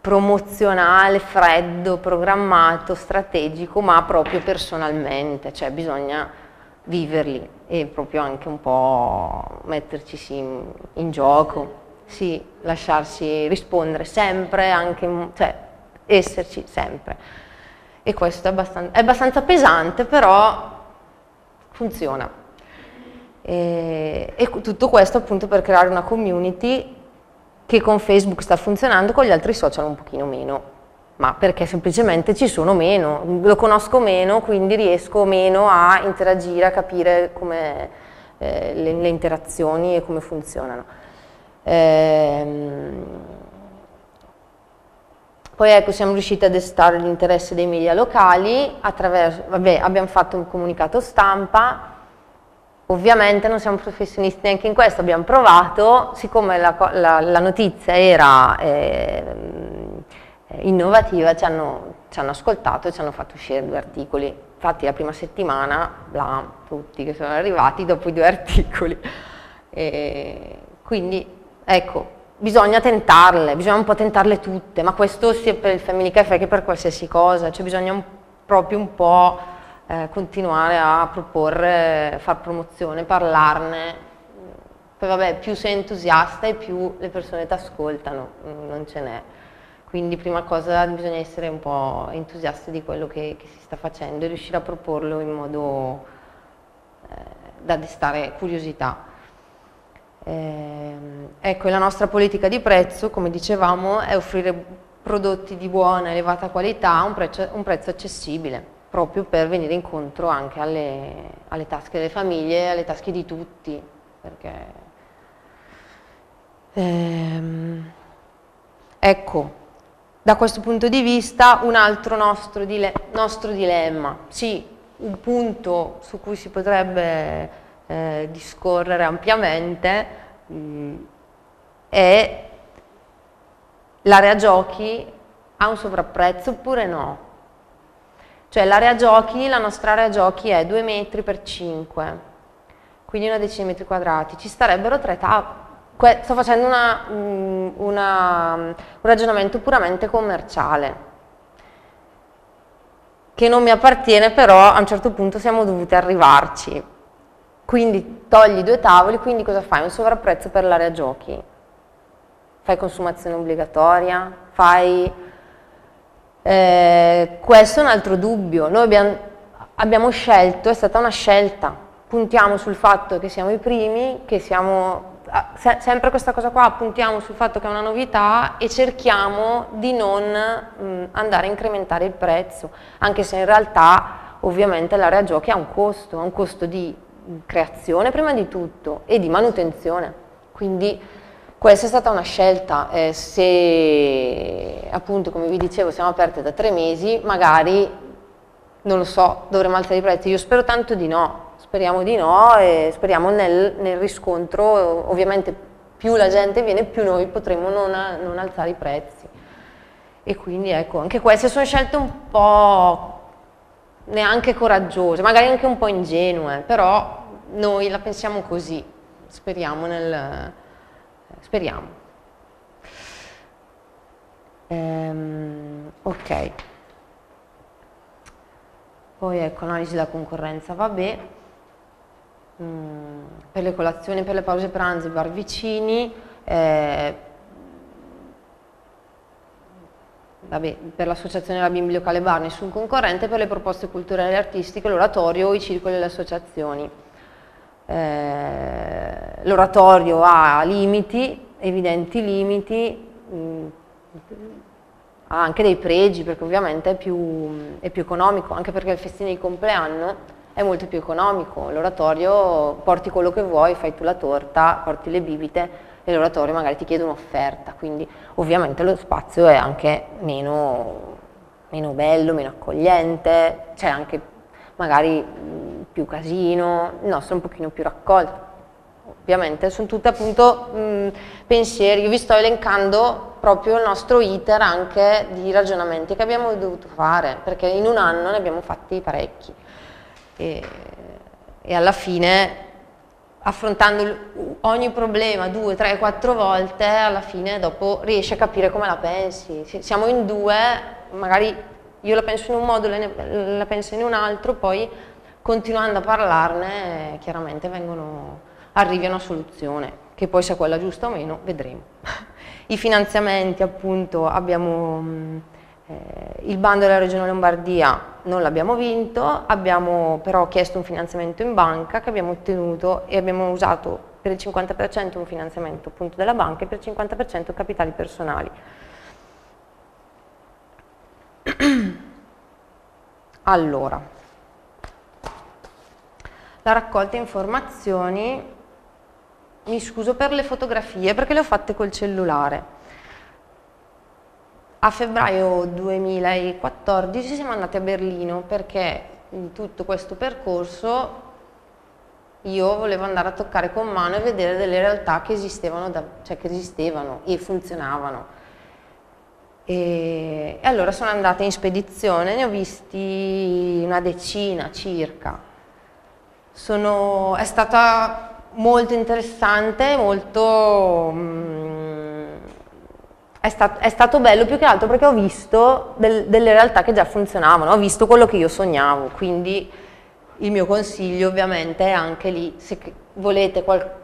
promozionale, freddo, programmato, strategico, ma proprio personalmente, cioè bisogna viverli e proprio anche un po' metterci in, in gioco, sì, lasciarsi rispondere sempre, anche, cioè esserci sempre. E questo è abbastanza, è abbastanza pesante, però funziona. E, e tutto questo appunto per creare una community che con Facebook sta funzionando, con gli altri social un pochino meno ma perché semplicemente ci sono meno, lo conosco meno, quindi riesco meno a interagire, a capire come eh, le, le, interazioni e come funzionano. Ehm, poi ecco, siamo riusciti a destare l'interesse dei media locali, vabbè, abbiamo fatto un comunicato stampa, ovviamente non siamo professionisti neanche in questo, abbiamo provato, siccome la, la, la notizia era... Eh, innovativa ci hanno, ci hanno, ascoltato e ci hanno fatto uscire due articoli. Infatti la prima settimana, bla, tutti che sono arrivati dopo i due <laughs> articoli. E quindi ecco, bisogna tentarle, bisogna un po' tentarle tutte, ma questo sia per il Family Cafe che per qualsiasi cosa, cioè bisogna un, proprio un po' eh, continuare a proporre, far promozione, parlarne, poi vabbè più sei entusiasta e più le persone ti ascoltano, non ce n'è. Quindi prima cosa bisogna essere un po' entusiasti di quello che, che si sta facendo e riuscire a proporlo in modo eh, da destare curiosità. Eh, ecco, la nostra politica di prezzo, come dicevamo, è offrire prodotti di buona, elevata qualità a un prezzo, un prezzo accessibile, proprio per venire incontro anche alle, alle tasche delle famiglie, alle tasche di tutti, perché ehm, ecco, da questo punto di vista un altro nostro, dile nostro dilemma, sì, un punto su cui si potrebbe eh, discorrere ampiamente mh, mm, è l'area giochi ha un sovrapprezzo oppure no? Cioè l'area giochi, la nostra area giochi è 2 metri per 5, quindi una decina di metri quadrati, ci starebbero tre sto facendo una, mm, una, un ragionamento puramente commerciale, che non mi appartiene, però a un certo punto siamo dovuti arrivarci. Quindi togli due tavoli, quindi cosa fai? Un sovrapprezzo per l'area giochi. Fai consumazione obbligatoria, fai... Eh, questo è un altro dubbio. Noi abbiamo, abbiamo scelto, è stata una scelta, puntiamo sul fatto che siamo i primi, che siamo se, sempre questa cosa qua, puntiamo sul fatto che è una novità e cerchiamo di non mh, andare a incrementare il prezzo, anche se in realtà ovviamente l'area giochi ha un costo, ha un costo di creazione prima di tutto e di manutenzione, quindi questa è stata una scelta, eh, se appunto come vi dicevo siamo aperte da tre mesi, magari non lo so, dovremmo alzare i prezzi, io spero tanto di no, Speriamo di no e speriamo nel, nel riscontro, ovviamente più la gente viene più noi potremo non, non alzare i prezzi. E quindi ecco, anche queste sono scelte un po' neanche coraggiose, magari anche un po' ingenue, però noi la pensiamo così, speriamo nel... speriamo. Ehm, ok. Poi ecco, analisi della concorrenza, vabbè. Mm, per le colazioni, per le pause pranzo, i bar vicini, eh, vabbè, per l'associazione della bimbi locale bar nessun concorrente, per le proposte culturali e artistiche, l'oratorio, i circoli e le associazioni. Eh, l'oratorio ha limiti, evidenti limiti, mh, mm, ha anche dei pregi perché ovviamente è più, è più economico, anche perché il festino di compleanno è molto più economico, l'oratorio porti quello che vuoi, fai tu la torta, porti le bibite e l'oratorio magari ti chiede un'offerta, quindi ovviamente lo spazio è anche meno, meno bello, meno accogliente, c'è anche magari più casino, il nostro è un pochino più raccolto. Ovviamente sono tutti appunto mh, pensieri, io vi sto elencando proprio il nostro iter anche di ragionamenti che abbiamo dovuto fare, perché in un anno ne abbiamo fatti parecchi e, e alla fine affrontando ogni problema due, tre, quattro volte, alla fine dopo riesci a capire come la pensi. Siamo in due, magari io la penso in un modo, lei la pensa in un altro, poi continuando a parlarne chiaramente vengono, arrivi a una soluzione, che poi sia quella giusta o meno, vedremo. <laughs> I finanziamenti appunto abbiamo il bando della Regione Lombardia non l'abbiamo vinto, abbiamo però chiesto un finanziamento in banca che abbiamo ottenuto e abbiamo usato per il 50% un finanziamento appunto della banca e per il 50% capitali personali. <clears throat> Allora, la raccolta informazioni, mi scuso per le fotografie perché le ho fatte col cellulare. A febbraio 2014 siamo andati a Berlino perché in tutto questo percorso io volevo andare a toccare con mano e vedere delle realtà che esistevano, da, cioè che esistevano e funzionavano. E, e allora sono andata in spedizione, ne ho visti una decina circa. Sono, è stata molto interessante, molto... Mm, è, stat- è, stato bello più che altro perché ho visto del- delle realtà che già funzionavano, ho visto quello che io sognavo, quindi il mio consiglio ovviamente è anche lì, se volete qual-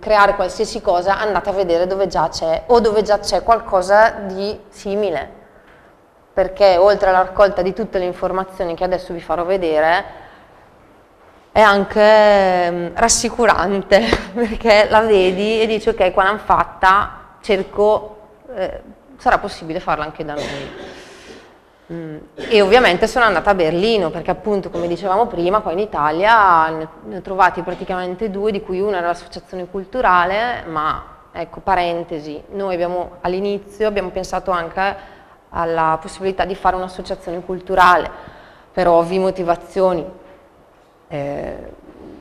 creare qualsiasi cosa andate a vedere dove già c'è o dove già c'è qualcosa di simile, perché oltre alla raccolta di tutte le informazioni che adesso vi farò vedere, è anche mm, rassicurante <laughs> perché la vedi e dici ok qua l'hanno fatta, cerco, eh, sarà possibile farla anche da noi. Mm. E ovviamente sono andata a Berlino perché appunto come dicevamo prima qua in Italia ne, ho trovati praticamente due di cui una era l'associazione culturale ma ecco parentesi, noi abbiamo all'inizio abbiamo pensato anche alla possibilità di fare un'associazione culturale per ovvie motivazioni eh,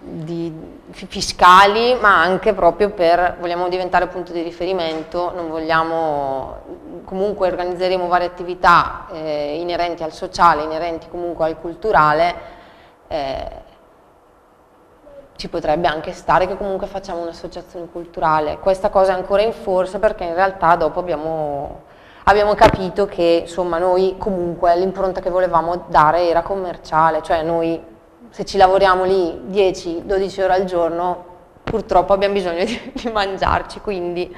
di, fiscali, ma anche proprio per, vogliamo diventare punto di riferimento, non vogliamo, comunque organizzeremo varie attività eh, inerenti al sociale, inerenti comunque al culturale, eh, ci potrebbe anche stare che comunque facciamo un'associazione culturale. Questa cosa è ancora in forza perché in realtà dopo abbiamo, abbiamo capito che insomma noi comunque l'impronta che volevamo dare era commerciale, cioè noi se ci lavoriamo lì 10-12 ore al giorno, purtroppo abbiamo bisogno di, di mangiarci, quindi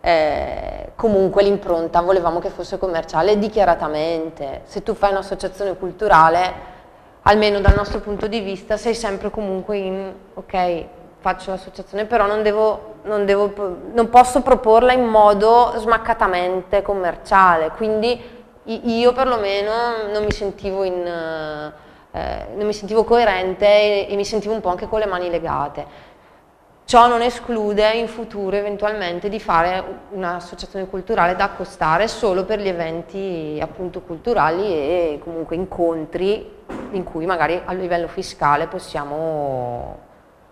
eh, comunque l'impronta volevamo che fosse commerciale dichiaratamente. Se tu fai un'associazione culturale, almeno dal nostro punto di vista, sei sempre comunque in, ok, faccio l'associazione, però non, devo, non, devo, non posso proporla in modo smaccatamente commerciale, quindi io perlomeno non mi sentivo in eh, non mi sentivo coerente e, e mi sentivo un po' anche con le mani legate. Ciò non esclude in futuro eventualmente di fare un'associazione culturale da accostare solo per gli eventi appunto culturali e comunque incontri in cui magari a livello fiscale possiamo,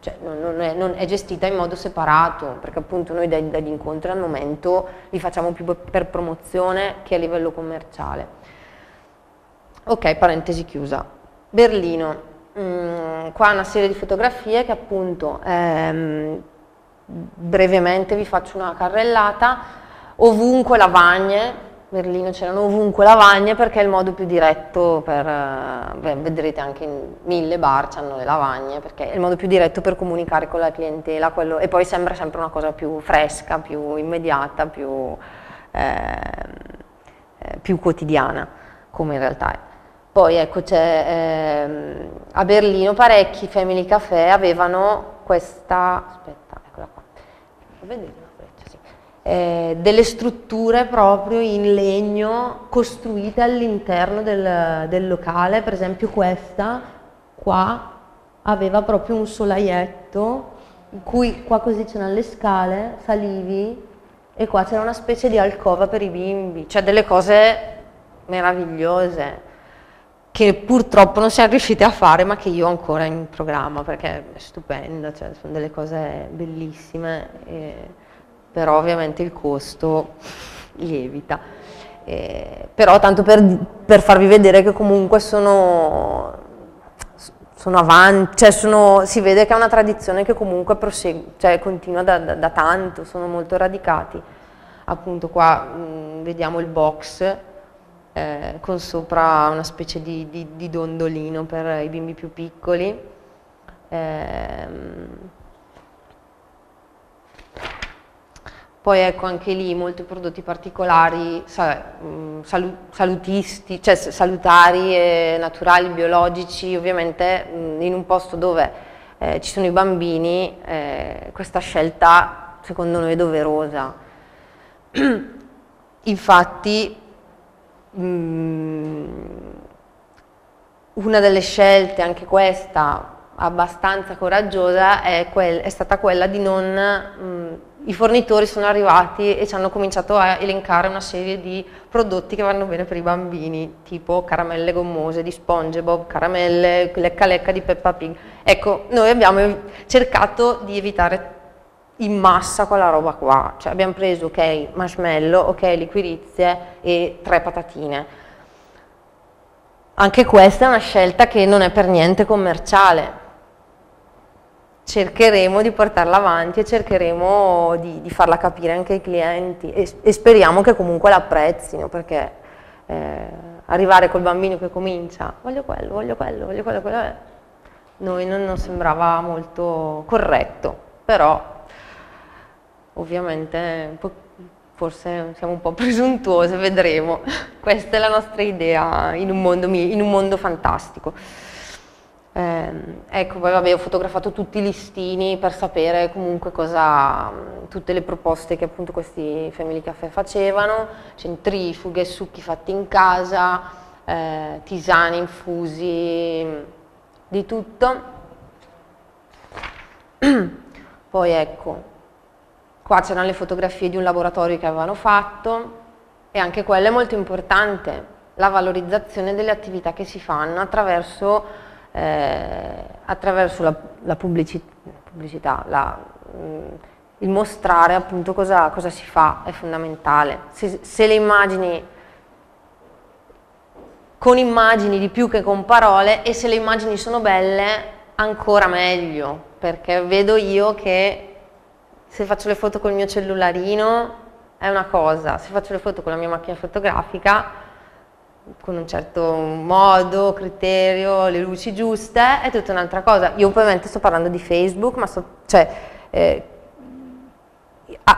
cioè non, è, non è, gestita in modo separato, perché appunto noi dagli, dagli incontri al momento li facciamo più per promozione che a livello commerciale. Ok, parentesi chiusa. Berlino, mm, qua una serie di fotografie che appunto ehm, brevemente vi faccio una carrellata, ovunque lavagne, Berlino c'erano ovunque lavagne perché è il modo più diretto per, eh, beh, vedrete anche in mille bar hanno le lavagne perché è il modo più diretto per comunicare con la clientela quello, e poi sembra sempre una cosa più fresca, più immediata, più, eh, più quotidiana come in realtà è. Poi ecco, ehm, a Berlino parecchi family café avevano questa, aspetta, eccola qua, eh, delle strutture proprio in legno costruite all'interno del, del locale, per esempio questa qua aveva proprio un solaietto in cui qua così c'erano le scale, salivi e qua c'era una specie di alcova per i bimbi, cioè delle cose meravigliose che purtroppo non siamo riusciti a fare ma che io ho ancora in programma perché è stupenda, cioè, sono delle cose bellissime, e, però ovviamente il costo lievita. E, però tanto per, per, farvi vedere che comunque sono, sono avanti, cioè sono, si vede che è una tradizione che comunque prosegue, cioè continua da, da, da tanto, sono molto radicati. Appunto qua mh, vediamo il box eh, con sopra una specie di, di, di, dondolino per i bimbi più piccoli. Eh, poi ecco anche lì molti prodotti particolari, mm, salu, salutisti, cioè salutari, e naturali, biologici, ovviamente mm, in un posto dove eh, ci sono i bambini eh, questa scelta secondo noi è doverosa. <clears throat> Infatti una delle scelte, anche questa abbastanza coraggiosa, è, è stata quella di non... Mm, I fornitori sono arrivati e ci hanno cominciato a elencare una serie di prodotti che vanno bene per i bambini, tipo caramelle gommose di SpongeBob, caramelle lecca lecca di Peppa Pig. Ecco, noi abbiamo cercato di evitare in massa quella roba qua, cioè abbiamo preso ok marshmallow, ok liquirizie e tre patatine. Anche questa è una scelta che non è per niente commerciale, cercheremo di portarla avanti e cercheremo di, di farla capire anche ai clienti e, e speriamo che comunque la apprezzino perché eh, arrivare col bambino che comincia voglio quello, voglio quello, voglio quello, quello noi non, non sembrava molto corretto, però ovviamente forse siamo un po' <laughs> presuntuose, vedremo. Questa è la nostra idea in un mondo, in un mondo fantastico. Eh, ecco, poi vabbè, ho fotografato tutti i listini per sapere comunque cosa, tutte le proposte che appunto questi Family Café facevano, centrifughe, succhi fatti in casa, eh, tisane infusi, di tutto. <clears throat> Poi ecco, qua c'erano le fotografie di un laboratorio che avevano fatto e anche quello è molto importante, la valorizzazione delle attività che si fanno attraverso, eh, attraverso la, la pubblicità, pubblicità la, mh, mm, il mostrare appunto cosa, cosa, si fa è fondamentale. Se, se le immagini con immagini di più che con parole e se le immagini sono belle ancora meglio perché vedo io che se faccio le foto col mio cellularino è una cosa, se faccio le foto con la mia macchina fotografica con un certo modo, criterio, le luci giuste, è tutta un'altra cosa. Io ovviamente sto parlando di Facebook, ma so, cioè, eh,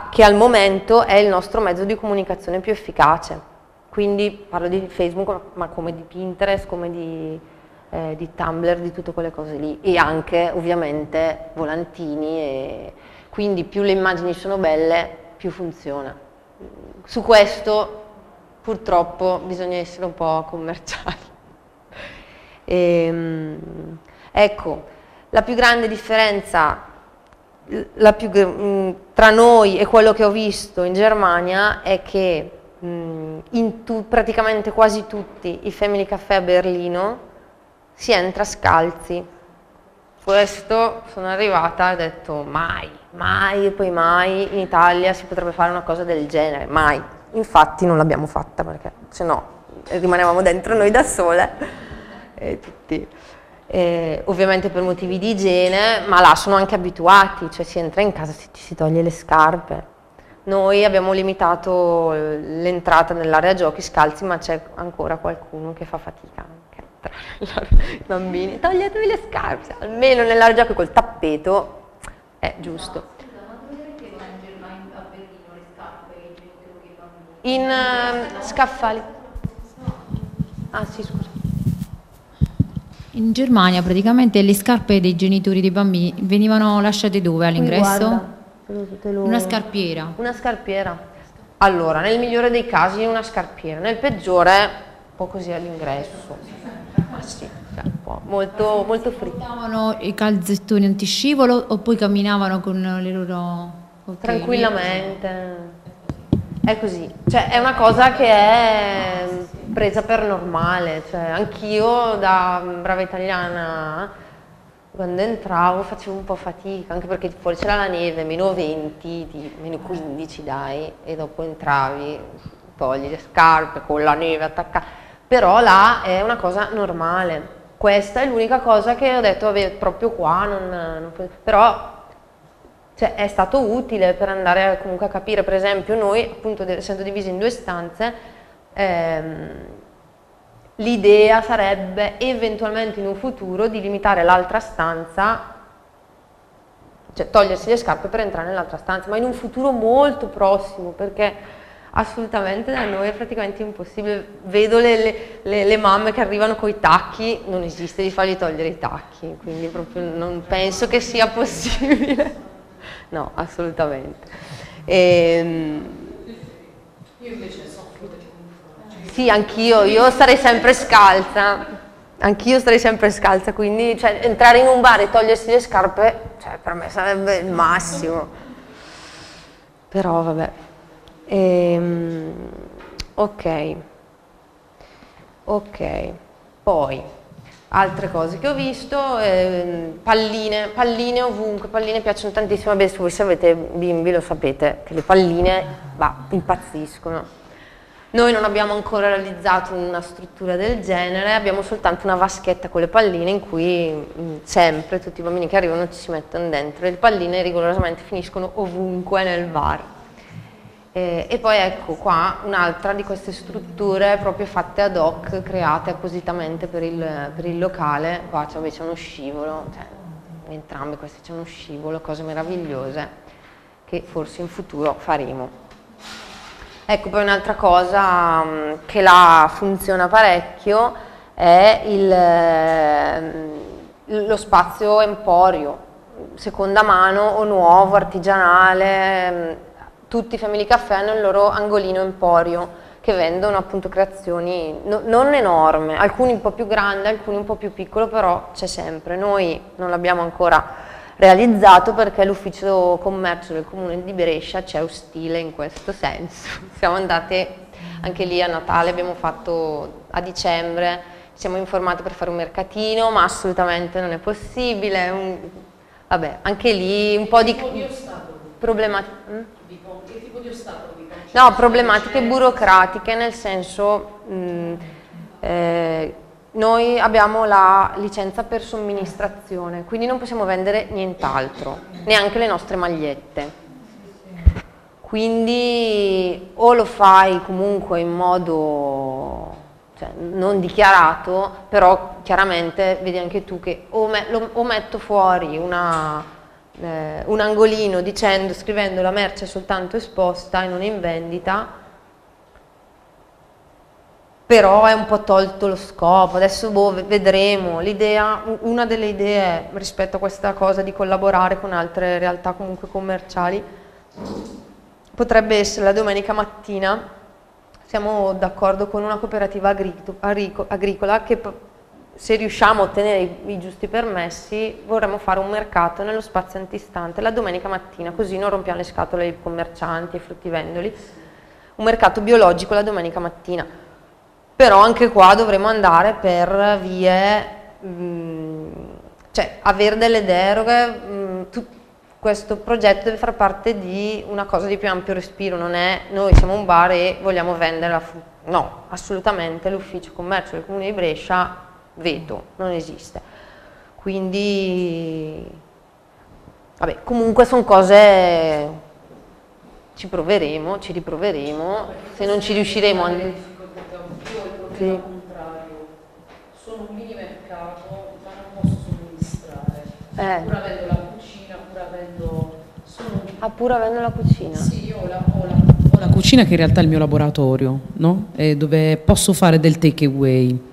che al momento è il nostro mezzo di comunicazione più efficace. Quindi parlo di Facebook, ma come di Pinterest, come di, eh, di Tumblr, di tutte quelle cose lì. E anche ovviamente volantini. E... Quindi più le immagini sono belle, più funziona. Su questo purtroppo bisogna essere un po' commerciali. E, <laughs> ehm, tu, la più grande differenza più, tra noi e quello che ho visto in Germania è che Mm, in tu, praticamente quasi tutti i Family Café a Berlino si entra scalzi. Questo sono arrivata e ho detto mai, mai e poi mai in Italia si potrebbe fare una cosa del genere, mai. Infatti non l'abbiamo fatta perché se no rimanevamo dentro noi da sole. E tutti. E, ovviamente per motivi di igiene, ma là sono anche abituati, cioè si entra in casa e si, si toglie le scarpe noi abbiamo limitato l'entrata nell'area giochi scalzi, ma c'è ancora qualcuno che fa fatica anche tra <laughs> i bambini. Toglietevi le scarpe, almeno nell'area giochi col tappeto è giusto. In uh, scaffali. Ah sì, scusa. In Germania praticamente le scarpe dei genitori dei bambini venivano lasciate dove all'ingresso? Lo... Una scarpiera. Una scarpiera. Allora, nel migliore dei casi una scarpiera, nel peggiore un po' così all'ingresso. Ma sì, molto, molto fritto. Camminavano i calzettoni antiscivolo o poi camminavano con le loro... Okay. Tranquillamente. È così, cioè è una cosa che è presa per normale, cioè anch'io da brava italiana quando entravo facevo un po' fatica, anche perché fuori c'era la neve, meno 20, di, meno 15 dai, e dopo entravi, togli le scarpe con la neve attaccata, però là è una cosa normale. Questa è l'unica cosa che ho detto, vabbè, proprio qua non, non però cioè, è stato utile per andare comunque a capire, per esempio noi, appunto, essendo divisi in due stanze, ehm, l'idea sarebbe eventualmente in un futuro di limitare l'altra stanza, cioè togliersi le scarpe per entrare nell'altra stanza, ma in un futuro molto prossimo, perché assolutamente da noi è praticamente impossibile. Vedo le, le, le mamme che arrivano con i tacchi, non esiste di fargli togliere i tacchi, quindi proprio non penso che sia possibile. No, assolutamente. E, Io invece sì, anch'io, io sarei sempre scalza, anch'io sarei sempre scalza, quindi cioè, entrare in un bar e togliersi le scarpe, cioè, per me sarebbe il massimo. Però vabbè. Ehm, ok. Ok. Poi, altre cose che ho visto, eh, palline, palline ovunque, palline piacciono tantissimo, Beh, voi se avete bimbi lo sapete, che le palline, va, impazziscono Noi non abbiamo ancora realizzato una struttura del genere, abbiamo soltanto una vaschetta con le palline in cui mh, mm, sempre tutti i bambini che arrivano ci si mettono dentro. Le palline rigorosamente finiscono ovunque nel bar. E, e poi ecco qua un'altra di queste strutture proprio fatte ad hoc, create appositamente per il, per il locale. Qua c'è invece uno scivolo, cioè, entrambe queste c'è uno scivolo, cose meravigliose che forse in futuro faremo. Ecco, poi un'altra cosa mm, che là funziona parecchio è il, ehm, lo spazio emporio, seconda mano o nuovo, artigianale, mm, tutti i Family Caffè hanno il loro angolino emporio che vendono appunto creazioni no, non enormi, alcuni un po' più grandi, alcuni un po' più piccolo, però c'è sempre. Noi non l'abbiamo ancora realizzato perché l'ufficio commercio del comune di Brescia c'è ostile in questo senso. <laughs> Siamo andate anche lì a Natale, abbiamo fatto a dicembre, siamo informati per fare un mercatino, ma assolutamente non è possibile. Un, vabbè, anche lì un po' di, di problematiche. Hm? Che tipo di ostacolo? No, problematiche burocratiche nel senso mh, eh, noi abbiamo la licenza per somministrazione, quindi non possiamo vendere nient'altro, neanche le nostre magliette. Quindi o lo fai comunque in modo cioè, non dichiarato, però chiaramente vedi anche tu che o, me, lo, o metto fuori una, eh, un angolino dicendo, scrivendo la merce soltanto esposta e non in vendita, però è un po' tolto lo scopo, adesso boh, vedremo, l'idea, una delle idee rispetto a questa cosa di collaborare con altre realtà comunque commerciali potrebbe essere la domenica mattina, siamo d'accordo con una cooperativa agricola che se riusciamo a ottenere i, i giusti permessi vorremmo fare un mercato nello spazio antistante la domenica mattina, così non rompiamo le scatole ai commercianti, ai fruttivendoli, un mercato biologico la domenica mattina. Però anche qua dovremo andare per vie, mh, mm, cioè avere delle deroghe, mh, mm, questo progetto deve far parte di una cosa di più ampio respiro, non è noi siamo un bar e vogliamo vendere la frutta, no, assolutamente l'ufficio commercio del comune di Brescia, veto, non esiste. Quindi, vabbè, comunque sono cose, ci proveremo, ci riproveremo, se non ci riusciremo a sì. al contrario, sono un mini mercato ma non posso somministrare, eh. pur avendo la cucina, pur avendo... Sono... Ah, pur avendo la cucina? Sì, io ho la, ho la, cucina che in realtà è il mio laboratorio, no? dove posso fare del take away.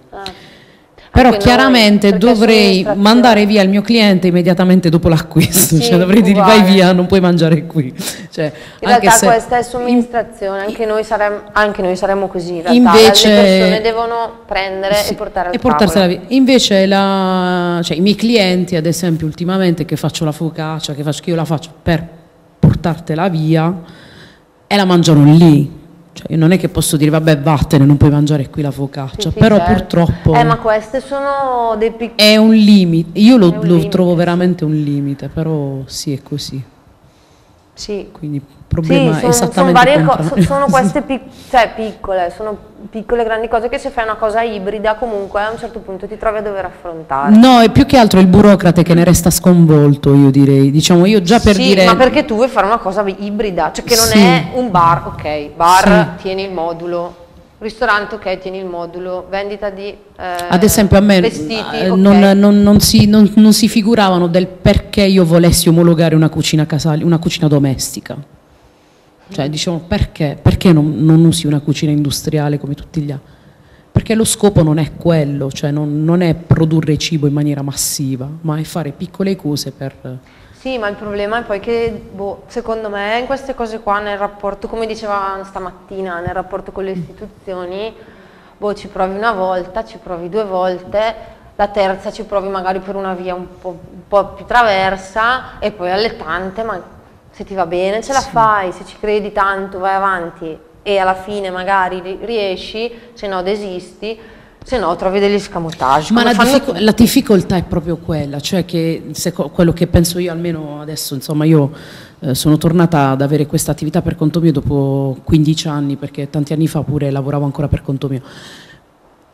Però chiaramente dovrei mandare via il mio cliente immediatamente dopo l'acquisto, sì, cioè dovrei dire vai via, non puoi mangiare qui. Cioè, in realtà se... questa è somministrazione, anche noi, saremmo, anche noi saremmo così, in realtà invece, le persone devono prendere sì, e portare al e portarsela via. Invece la, cioè, i miei clienti, ad esempio ultimamente che faccio la focaccia, che, faccio, che io la faccio per portartela via e la mangiano lì, cioè, non è che posso dire, vabbè, vattene, non puoi mangiare qui la focaccia, sì, però certo. purtroppo... Eh, ma queste sono dei piccoli... È un limite, io lo, lo trovo veramente un limite, però sì, è così. Sì. Quindi problema sì, è esattamente sono, varie <laughs> sono queste pic cioè, piccole, sono piccole grandi cose che se fai una cosa ibrida comunque a un certo punto ti trovi a dover affrontare. No, è più che altro il burocrate che ne resta sconvolto, io direi. Diciamo, io già per sì, dire... ma perché tu vuoi fare una cosa ibrida, cioè che non sì. è un bar, ok, bar, sì. tieni il modulo, ristorante, ok, tieni il modulo, vendita di eh, Ad esempio a me vestiti, eh, okay. non, non, non, si, non, si, figuravano del perché io volessi omologare una cucina casale, una cucina domestica. Cioè diciamo perché, perché non, usi una cucina industriale come tutti gli altri? Perché lo scopo non è quello, cioè non, è produrre cibo in maniera massiva, ma è fare piccole cose per sì, ma il problema è poi che, boh, secondo me, in queste cose qua, nel rapporto, come diceva stamattina, nel rapporto con le istituzioni, boh, ci provi una volta, ci provi due volte, la terza ci provi magari per una via un po', un po più traversa e poi alle tante, ma se ti va bene ce la sì. fai, se ci credi tanto vai avanti e alla fine magari riesci, se no desisti, se no trovi degli scamotage. Ma la, diffic- la, difficoltà è proprio quella, cioè che quello che penso io almeno adesso, insomma io eh, sono tornata ad avere questa attività per conto mio dopo 15 anni, perché tanti anni fa pure lavoravo ancora per conto mio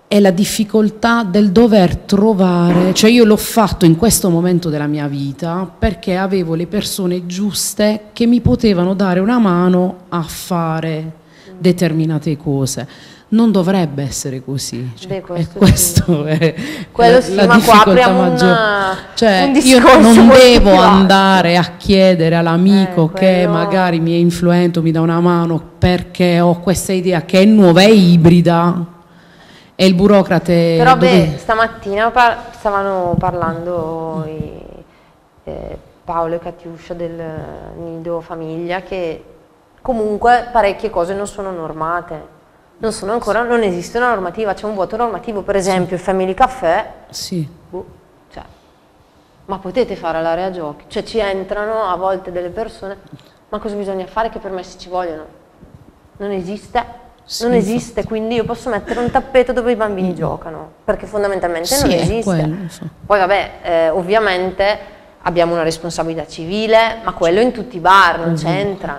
è la difficoltà del dover trovare, cioè io l'ho fatto in questo momento della mia vita perché avevo le persone giuste che mi potevano dare una mano a fare determinate cose. Non dovrebbe essere così. Cioè, Beh, questo, questo sì. <laughs> è Quello sì, la ma qua maggiore. Cioè, io non devo andare a chiedere all'amico eh, che magari mi è influente, mi dà una mano perché ho questa idea che è nuova, è ibrida e il burocrate... Però dove... beh, stamattina par stavano parlando i, eh, Paolo e Catiuscia del Nido Famiglia che comunque parecchie cose non sono normate. Non, sono ancora, non esiste una normativa, c'è un vuoto normativo, per esempio il Family Caffè. Sì. Uh, cioè, ma potete fare l'area giochi? Cioè ci entrano a volte delle persone, ma cosa bisogna fare che permessi ci vogliono? Non esiste. Sì, non esiste, quindi io posso mettere un tappeto dove i bambini mm. giocano, perché fondamentalmente sì, non esiste. Quello, so. Poi vabbè, eh, ovviamente abbiamo una responsabilità civile, ma quello in tutti i bar, non c'entra.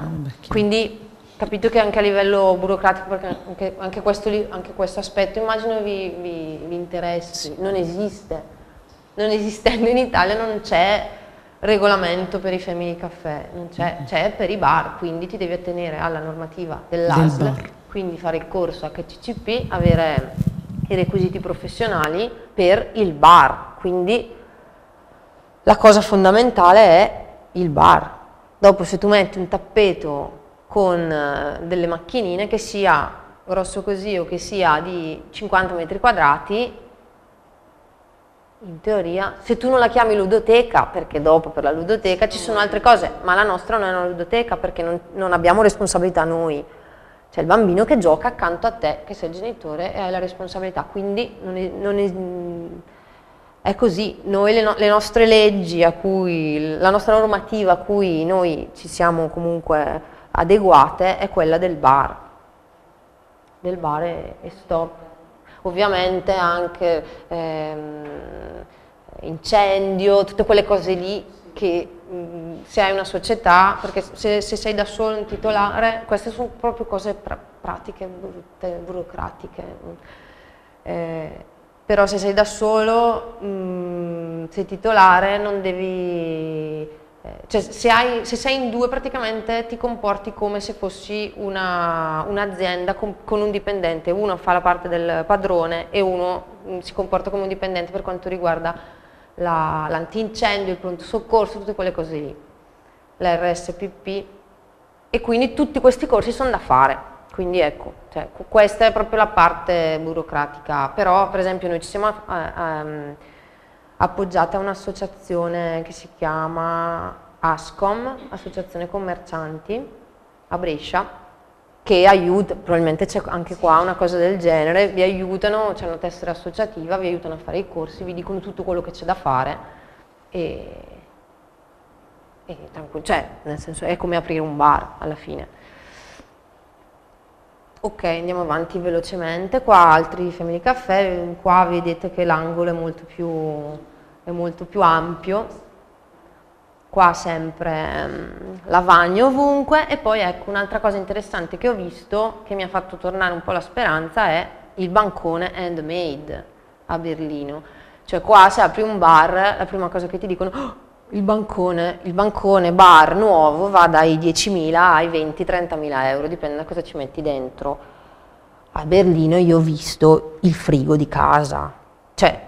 Quindi capito che anche a livello burocratico, perché anche, anche, questo, anche questo, aspetto immagino vi, vi, vi interessi, non esiste. Non esistendo in Italia non c'è regolamento per i family caffè, c'è per i bar, quindi ti devi attenere alla normativa dell'ASL. Del quindi fare il corso HCCP, avere i requisiti professionali per il bar, quindi la cosa fondamentale è il bar. Dopo se tu metti un tappeto con eh, delle macchinine che sia grosso così o che sia di 50 metri quadrati, in teoria, se tu non la chiami ludoteca, perché dopo per la ludoteca ci sono altre cose, ma la nostra non è una ludoteca perché non, non abbiamo responsabilità noi. C'è il bambino che gioca accanto a te, che sei il genitore e hai la responsabilità, quindi non è, non è, è così. Noi le, no, le, nostre leggi, a cui, la nostra normativa a cui noi ci siamo comunque adeguate è quella del bar, del bar e, e stop. Ovviamente anche ehm, incendio, tutte quelle cose lì che se hai una società, perché se, se, sei da solo un titolare, queste sono proprio cose pra pratiche, brutte, burocratiche. Eh, però se sei da solo, mh, sei titolare, non devi... Eh, cioè se, hai, se, sei in due praticamente ti comporti come se fossi un'azienda un con, con, un dipendente, uno fa la parte del padrone e uno mh, si comporta come un dipendente per quanto riguarda l'antincendio, il pronto soccorso, tutte quelle cose lì, l'RSPP e quindi tutti questi corsi sono da fare. Quindi ecco, cioè, questa è proprio la parte burocratica, però per esempio noi ci siamo um, appoggiati a un'associazione che si chiama ASCOM, Associazione Commercianti, a Brescia, che aiuta, probabilmente c'è anche qua una cosa del genere, vi aiutano, c'è una tessera associativa, vi aiutano a fare i corsi, vi dicono tutto quello che c'è da fare e, e cioè, nel senso è come aprire un bar alla fine. Ok, andiamo avanti velocemente, qua altri Family Caffè, qua vedete che l'angolo è è molto più ampio, qua sempre um, lavagno ovunque. E poi ecco un'altra cosa interessante che ho visto che mi ha fatto tornare un po' la speranza è il bancone handmade a Berlino. Cioè qua se apri un bar la prima cosa che ti dicono oh, il bancone, il bancone bar nuovo va dai 10.000 ai 20-30.000 euro dipende da cosa ci metti dentro. A Berlino io ho visto il frigo di casa. Cioè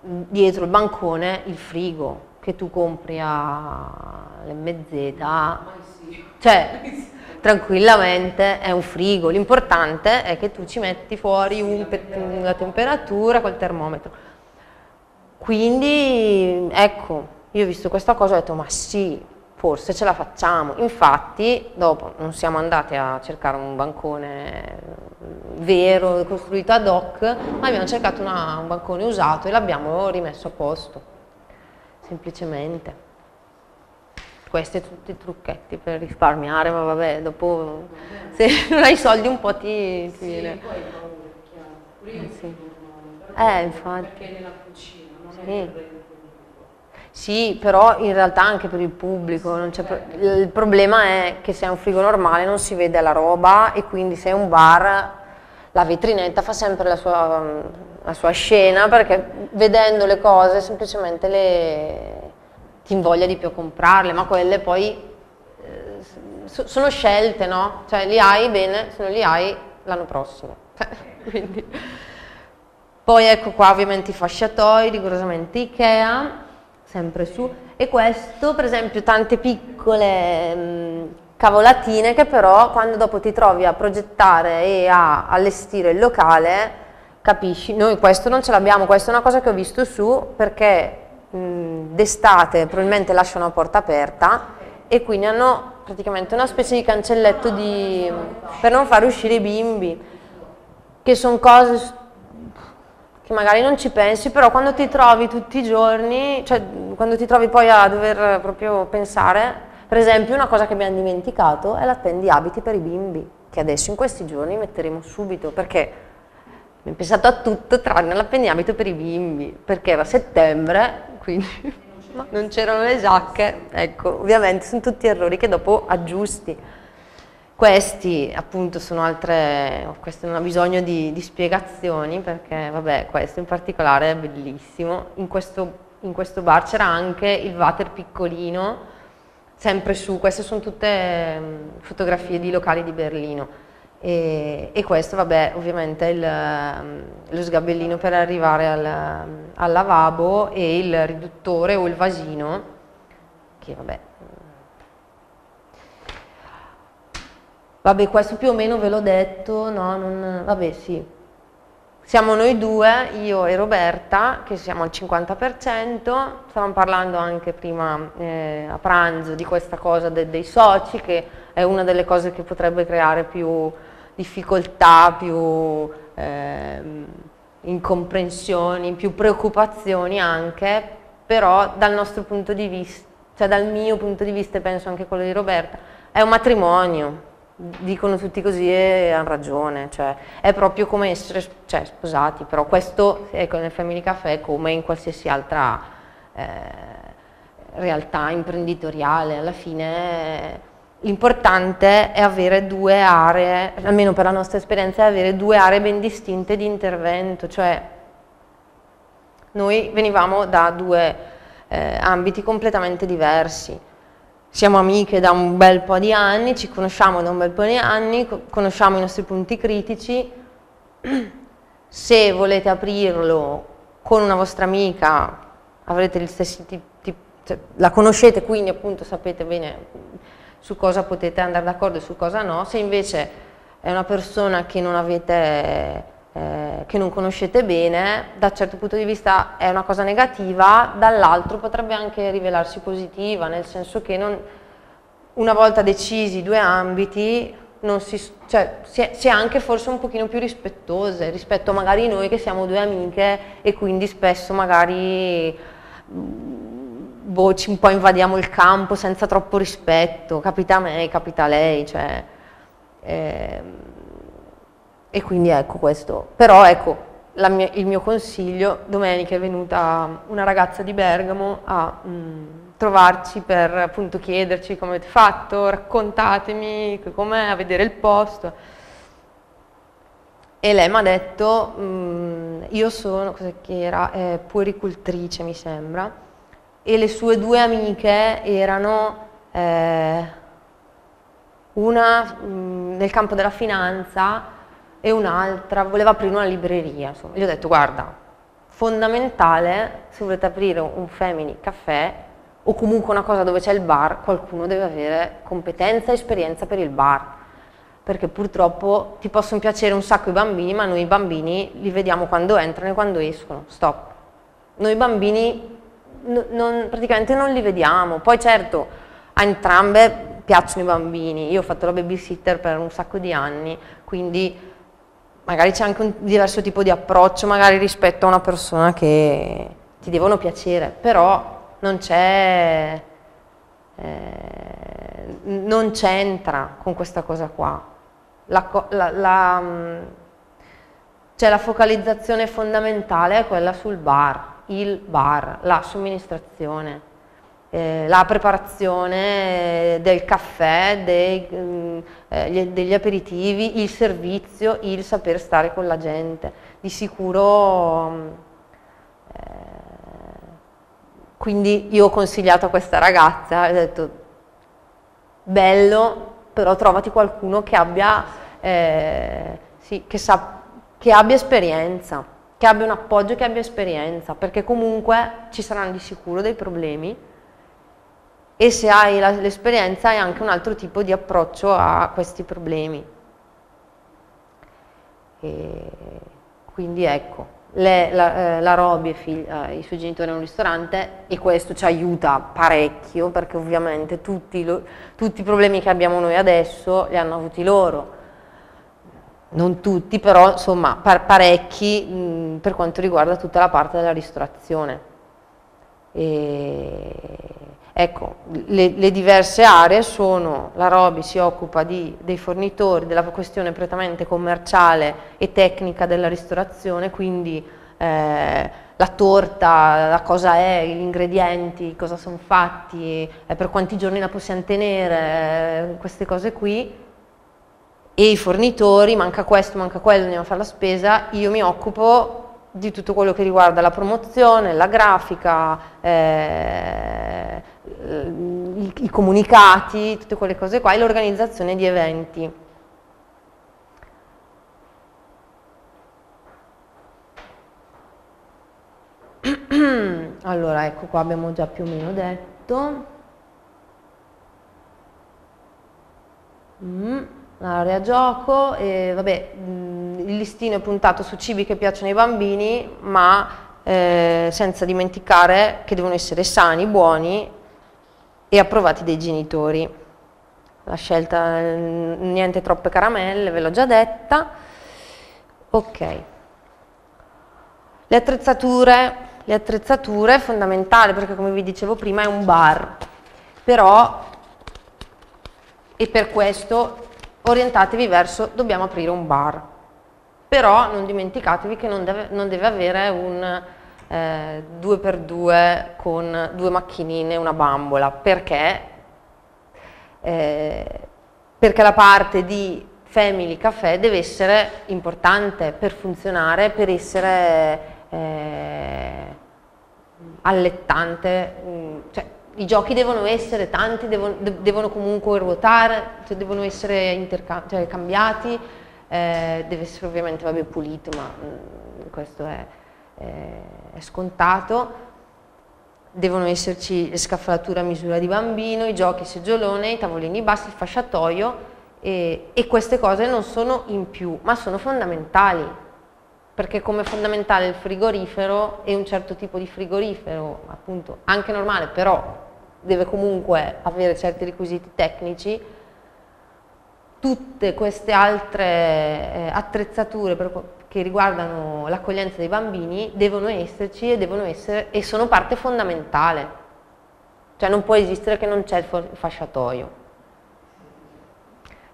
dietro il bancone il frigo che tu compri all'MZ, cioè tranquillamente è un frigo, l'importante è che tu ci metti fuori un, la temperatura col termometro. Quindi ecco, io ho visto questa cosa e ho detto ma sì, forse ce la facciamo. Infatti dopo non siamo andati a cercare un bancone vero, costruito ad hoc, ma abbiamo cercato una, un bancone usato e l'abbiamo rimesso a posto semplicemente. Questi sono tutti i trucchetti per risparmiare, ma vabbè, dopo se non <laughs> hai soldi un po' ti, ti viene. Sì, eh, infatti. perché nella cucina, non sì. è. Sì, però in realtà anche per il pubblico, il problema è che se è un frigo normale non si vede la roba e quindi se è un bar la vetrinetta fa sempre la sua, la sua scena perché vedendo le cose semplicemente le, ti invoglia di più a comprarle, ma quelle poi eh, sono scelte, no? Cioè li hai bene, se non li hai l'anno prossimo. <laughs> Quindi. Poi ecco qua ovviamente i fasciatoi, rigorosamente Ikea, sempre su, e questo per esempio tante piccole mh, cavolatine che però quando dopo ti trovi a progettare e a allestire il locale capisci, noi questo non ce l'abbiamo, questa è una cosa che ho visto su perché d'estate probabilmente lasciano la porta aperta e quindi hanno praticamente una specie di cancelletto di, per non far uscire i bimbi, che sono cose che magari non ci pensi, però quando ti trovi tutti i giorni, cioè quando ti trovi poi a dover proprio pensare, per esempio una cosa che abbiamo dimenticato è l'attendi abiti per i bimbi, che adesso in questi giorni metteremo subito, perché abbiamo pensato a tutto tranne l'appendiabito per i bimbi, perché era settembre, quindi non c'erano le giacche, ecco, ovviamente sono tutti errori che dopo aggiusti. Questi appunto sono altre, questo non ha bisogno di, di spiegazioni perché vabbè questo in particolare è bellissimo, in questo, in questo bar c'era anche il water piccolino sempre su, queste sono tutte mm, fotografie di locali di Berlino e, e questo vabbè ovviamente il, lo sgabellino per arrivare al, al, lavabo e il riduttore o il vasino che vabbè. Vabbè questo più o meno ve l'ho detto no? Non, vabbè sì. Siamo noi due, io e Roberta, che siamo al 50%, stavamo parlando anche prima eh, a pranzo di questa cosa de dei soci, che è una delle cose che potrebbe creare più difficoltà, più eh, incomprensioni, più preoccupazioni anche, però dal nostro punto di vista, cioè dal mio punto di vista e penso anche quello di Roberta, è un matrimonio, dicono tutti così e hanno ragione, cioè, è proprio come essere cioè, sposati, però questo ecco, nel Family Café come in qualsiasi altra eh, realtà imprenditoriale, alla fine l'importante è avere due aree, almeno per la nostra esperienza, è avere due aree ben distinte di intervento, cioè noi venivamo da due eh, ambiti completamente diversi, siamo amiche da un bel po' di anni, ci conosciamo da un bel po' di anni, conosciamo i nostri punti critici. <clears throat> Se volete aprirlo con una vostra amica, avrete gli stessi tipi, cioè, la conoscete quindi appunto sapete bene su cosa potete andare d'accordo e su cosa no. Se invece è una persona che non avete eh, che non conoscete bene, da un certo punto di vista è una cosa negativa, dall'altro potrebbe anche rivelarsi positiva, nel senso che non, una volta decisi i due ambiti si, cioè, si, è, si, è, anche forse un pochino più rispettose rispetto magari noi che siamo due amiche e quindi spesso magari boh, un po' invadiamo il campo senza troppo rispetto, capita a me, capita a lei, cioè, eh, e quindi ecco questo. Però ecco, mia, il mio consiglio, domenica è venuta una ragazza di Bergamo a mh, mm, trovarci per appunto chiederci come avete fatto, raccontatemi com'è, a vedere il posto. E lei mi ha detto, mh, mm, io sono, cosa che era, eh, puericultrice mi sembra, e le sue due amiche erano eh, una mh, mm, nel campo della finanza e un'altra voleva aprire una libreria. Insomma. Gli ho detto guarda, fondamentale se volete aprire un family caffè o comunque una cosa dove c'è il bar, qualcuno deve avere competenza e esperienza per il bar. Perché purtroppo ti possono piacere un sacco i bambini, ma noi i bambini li vediamo quando entrano e quando escono. Stop. Noi bambini non, praticamente non li vediamo. Poi certo, a entrambe piacciono i bambini. Io ho fatto la babysitter per un sacco di anni, quindi magari c'è anche un diverso tipo di approccio magari rispetto a una persona che ti devono piacere, però non c'è, eh, non c'entra con questa cosa qua. La, la, la, Cioè la focalizzazione fondamentale è quella sul bar, il bar, la somministrazione. Eh, la preparazione del caffè, dei, mm, eh, degli aperitivi, il servizio, il saper stare con la gente. Di sicuro, mm, eh, quindi io ho consigliato a questa ragazza, ho detto, bello, però trovati qualcuno che abbia, eh, sì, che, sa, che abbia esperienza, che abbia un appoggio, che abbia esperienza, perché comunque ci saranno di sicuro dei problemi e se hai l'esperienza hai anche un altro tipo di approccio a questi problemi. E quindi ecco, le, la, eh, la Roby e eh, i suoi genitori hanno un ristorante e questo ci aiuta parecchio perché ovviamente tutti, lo, tutti i problemi che abbiamo noi adesso li hanno avuti loro. Non tutti, però insomma par parecchi mh, per quanto riguarda tutta la parte della ristorazione. E Ecco, le, le, diverse aree sono, la Robi si occupa di, dei fornitori, della questione prettamente commerciale e tecnica della ristorazione, quindi eh, la torta, la cosa è, gli ingredienti, cosa sono fatti, eh, per quanti giorni la possiamo tenere, eh, queste cose qui, e i fornitori, manca questo, manca quello, andiamo a fare la spesa, io mi occupo di tutto quello che riguarda la promozione, la grafica, eh, i, i, comunicati, tutte quelle cose qua e l'organizzazione di eventi. <clears throat> Allora, ecco qua abbiamo già più o meno detto. Mm, l'area gioco, e vabbè, mm, il listino è puntato su cibi che piacciono ai bambini, ma eh, senza dimenticare che devono essere sani, buoni e approvati dai genitori. La scelta, niente troppe caramelle, ve l'ho già detta. Ok. Le attrezzature, le attrezzature è fondamentale perché come vi dicevo prima è un bar, però, e per questo orientatevi verso dobbiamo aprire un bar. Però non dimenticatevi che non deve, non deve avere un eh, 2x2 con due macchinine e una bambola, perché? Eh, perché la parte di Family Café deve essere importante per funzionare, per essere eh, allettante, mm, cioè, i giochi devono essere tanti, devono, devono comunque ruotare, cioè devono essere cioè, cambiati, eh, deve essere ovviamente vabbè, pulito, ma mh, mm, questo è è scontato, devono esserci le scaffalature a misura di bambino, i giochi seggiolone, i tavolini bassi, il fasciatoio e, e queste cose non sono in più, ma sono fondamentali, perché come fondamentale il frigorifero è un certo tipo di frigorifero, appunto anche normale, però deve comunque avere certi requisiti tecnici, tutte queste altre eh, attrezzature per, che riguardano l'accoglienza dei bambini devono esserci e, devono essere, e sono parte fondamentale. Cioè non può esistere che non c'è il fasciatoio.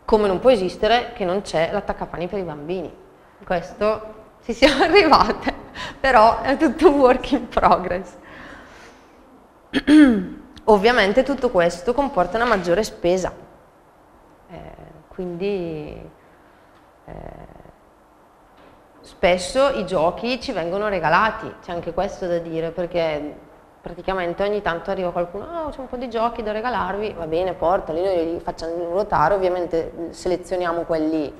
Come non può esistere che non c'è l'attaccapani per i bambini. Questo ci siamo <laughs> arrivate, però è tutto un work in progress. <clears throat> Ovviamente tutto questo comporta una maggiore spesa, eh, quindi eh, spesso i giochi ci vengono regalati, c'è anche questo da dire, perché praticamente ogni tanto arriva qualcuno, oh, c'è un po' di giochi da regalarvi, va bene, portali, noi li facciamo ruotare, ovviamente selezioniamo quelli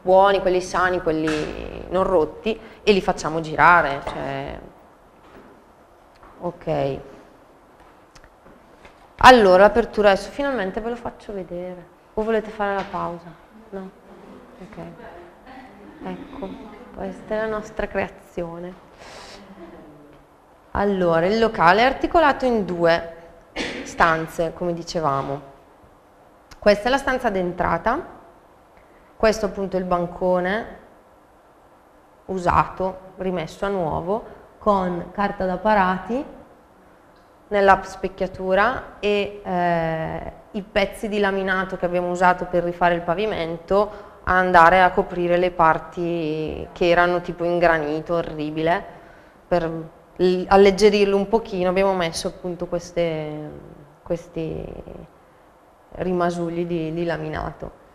buoni, quelli sani, quelli non rotti e li facciamo girare. Cioè... Ok. Allora, l'apertura adesso finalmente ve lo faccio vedere. O volete fare la pausa? No? Ok. Ecco. Questa è la nostra creazione. Allora, il locale è articolato in due stanze, come dicevamo. Questa è la stanza d'entrata, questo appunto è il bancone usato, rimesso a nuovo, con carta da parati nella specchiatura e eh, i pezzi di laminato che abbiamo usato per rifare il pavimento andare a coprire le parti che erano tipo in granito, orribile, per alleggerirlo un pochino abbiamo messo appunto queste, questi rimasugli di, di laminato.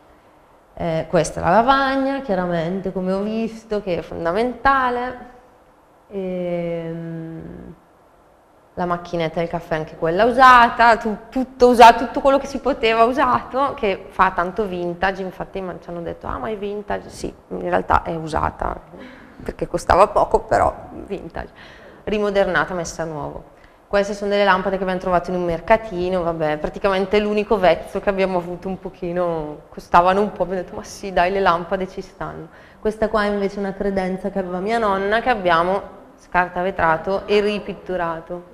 Eh, questa è la lavagna, chiaramente, come ho visto, che è fondamentale. E, ehm, la macchinetta del caffè, anche quella usata, tu, tutto usato, tutto quello che si poteva usato, che fa tanto vintage, infatti ci hanno detto, ah ma è vintage, sì, in realtà è usata, perché costava poco, però vintage, rimodernata, messa a nuovo. Queste sono delle lampade che abbiamo trovato in un mercatino, vabbè, praticamente l'unico vezzo che abbiamo avuto un pochino, costavano un po', abbiamo detto ma sì dai le lampade ci stanno. Questa qua è invece una credenza che aveva mia nonna che abbiamo scartavetrato e ripitturato.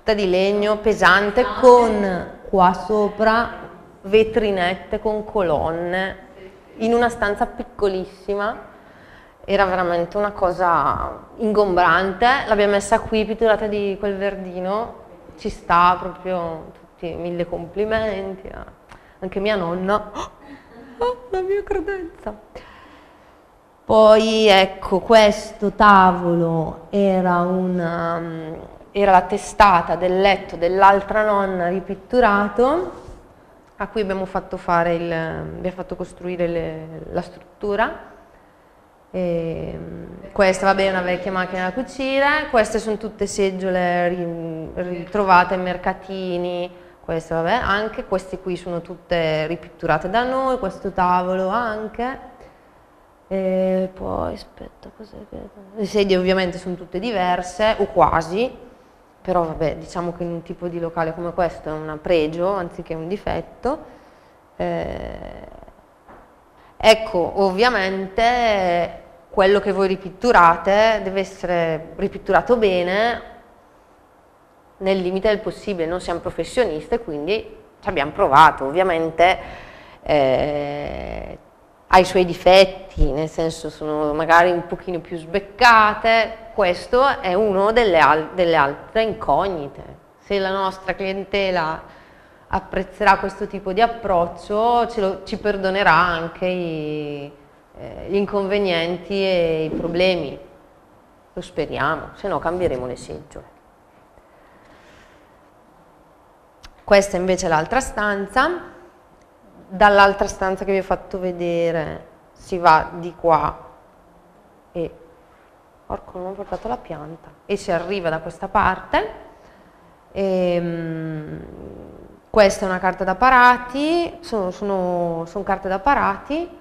Tutta di legno? Pesante, con qua sopra vetrinette con colonne, in una stanza piccolissima era veramente una cosa ingombrante, l'abbiamo messa qui, pitturata di quel verdino, ci sta proprio tutti mille complimenti, anche mia nonna, <gasps> oh, la mia credenza. Poi ecco, questo tavolo era, una, um, era la testata del letto dell'altra nonna ripitturato, a cui abbiamo fatto, fare il, abbiamo fatto costruire le, la struttura e questa vabbè, è una vecchia macchina da cucire, queste sono tutte seggiole ritrovate in mercatini, queste vabbè, anche, queste qui sono tutte ripitturate da noi, questo tavolo anche. E poi aspetta, cos'è che... Le sedie ovviamente sono tutte diverse, o quasi, però vabbè, diciamo che in un tipo di locale come questo è un pregio anziché un difetto. Eh, Ecco, ovviamente quello che voi ripitturate deve essere ripitturato bene nel limite del possibile, non siamo professionisti quindi ci abbiamo provato, ovviamente eh, ha i suoi difetti, nel senso sono magari un pochino più sbeccate, questo è uno delle, al delle altre incognite, se la nostra clientela apprezzerà questo tipo di approccio, ci perdonerà anche i, eh, gli inconvenienti e i problemi. Lo speriamo, se no cambieremo le seggiole. Questa invece è l'altra stanza. Dall'altra stanza che vi ho fatto vedere si va di qua e porco non ho portato la pianta e si arriva da questa parte. E, um, questa è una carta da parati, sono, sono, sono carte da parati.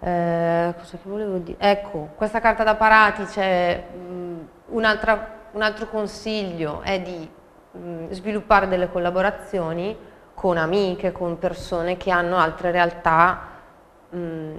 Eh, cosa che volevo dire? Ecco, questa carta da parati c'è un, un altro consiglio è di mh, sviluppare delle collaborazioni con amiche, con persone che hanno altre realtà mh,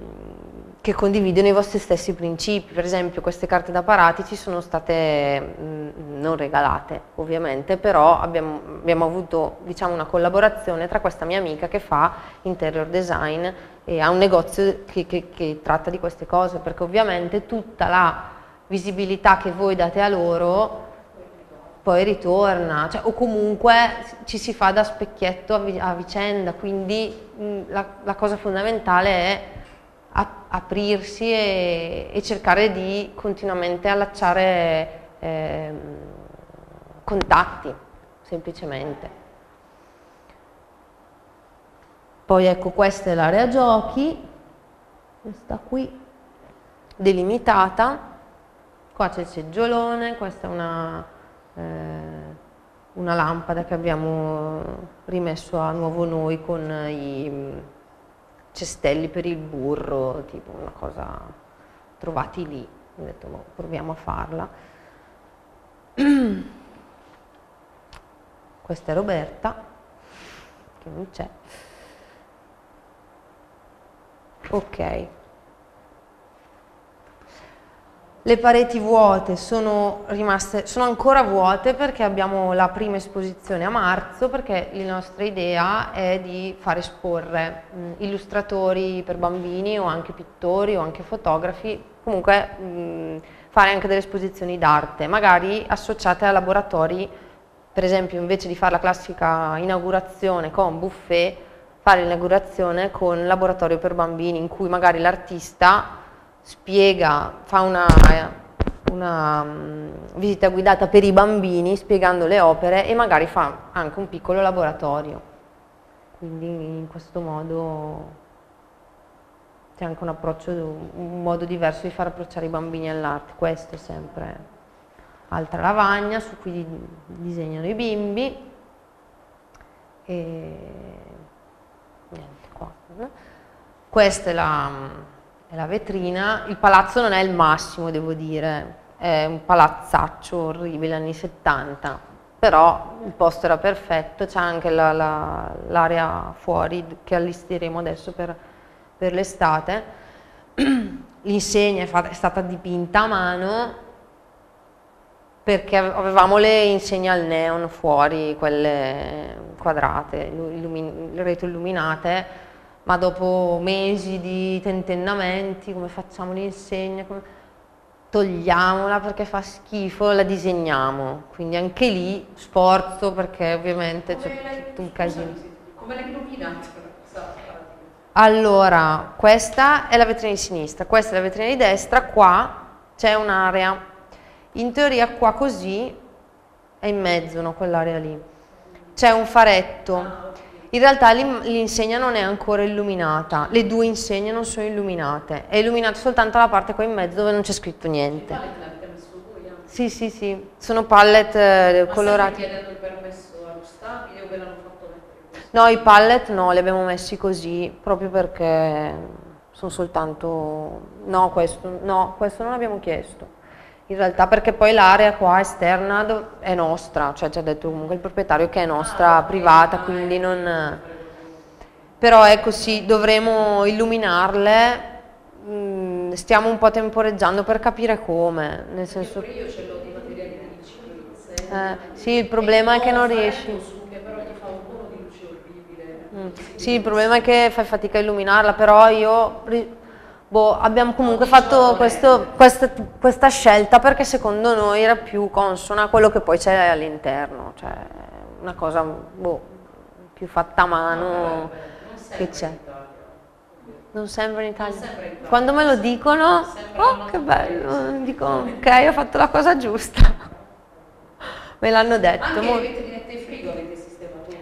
che condividono i vostri stessi principi, per esempio queste carte da parati ci sono state mh, non regalate ovviamente, però abbiamo, abbiamo avuto diciamo, una collaborazione tra questa mia amica che fa interior design e ha un negozio che, che, che tratta di queste cose, perché ovviamente tutta la visibilità che voi date a loro poi ritorna, cioè, o comunque ci si fa da specchietto a, vicenda, quindi la, la cosa fondamentale è aprirsi e, e, cercare di continuamente allacciare eh, contatti, semplicemente. Poi ecco questa è l'area giochi, questa qui, delimitata, qua c'è il seggiolone, questa è una, eh, una lampada che abbiamo rimesso a nuovo noi con i cestelli per il burro, tipo una cosa trovati lì. Ho detto, boh, proviamo a farla. <clears throat> Questa è Roberta, che non c'è. Ok. Le pareti vuote sono, rimaste, sono ancora vuote perché abbiamo la prima esposizione a marzo, perché la nostra idea è di far esporre mh, illustratori per bambini o anche pittori o anche fotografi, comunque mh, fare anche delle esposizioni d'arte, magari associate a laboratori, per esempio invece di fare la classica inaugurazione con buffet, fare l'inaugurazione con laboratorio per bambini in cui magari l'artista spiega, fa una, una um, visita guidata per i bambini spiegando le opere e magari fa anche un piccolo laboratorio. Quindi in questo modo c'è anche un approccio, un modo diverso di far approcciare i bambini all'arte, questo sempre altra lavagna su cui disegnano i bimbi e niente qua. Questa è la, è la vetrina, il palazzo non è il massimo devo dire, è un palazzaccio orribile anni 70, però il posto era perfetto, c'è anche l'area la, la, fuori che allestiremo adesso per per l'estate, <clears throat> l'insegna è, stata dipinta a mano perché avevamo le insegne al neon fuori, quelle quadrate, illumin le reti illuminate, ma dopo mesi di tentennamenti, come facciamo l'insegna, come... togliamola perché fa schifo, la disegniamo, quindi anche lì sforzo perché ovviamente c'è tutto un casino. Come l'hai illuminata? Allora, questa è la vetrina di sinistra, questa è la vetrina di destra, qua c'è un'area. In teoria qua così è in mezzo, no, quell'area lì. C'è un faretto. In realtà l'insegna non è ancora illuminata, le due insegne non sono illuminate, è illuminata soltanto la parte qua in mezzo dove non c'è scritto niente. Sì, sì, sì, sono pallet eh, colorati. Ma chiedendo il permesso allo stabile o ve l'hanno fatto? No, i pallet no, li abbiamo messi così, proprio perché sono soltanto... No, questo, no, questo non l'abbiamo chiesto. In realtà perché poi l'area qua esterna è nostra, cioè ci ha detto comunque il proprietario che è nostra, privata, quindi non... Però ecco sì, dovremo illuminarle, mm, stiamo un po' temporeggiando per capire come, nel senso... Io ce l'ho di materiali di eh, Sì, il problema è che non riesci... Mm. Sì, il problema è che fai fatica a illuminarla, però io boh, abbiamo comunque fatto questo, questa, questa, scelta perché secondo noi era più consona a quello che poi c'è all'interno, cioè una cosa boh, più fatta a mano che c'è. Non sembra in Italia. Quando me lo dicono, oh che bello, dico ok, ho fatto la cosa giusta. <laughs> Me l'hanno detto. Anche le frigo avete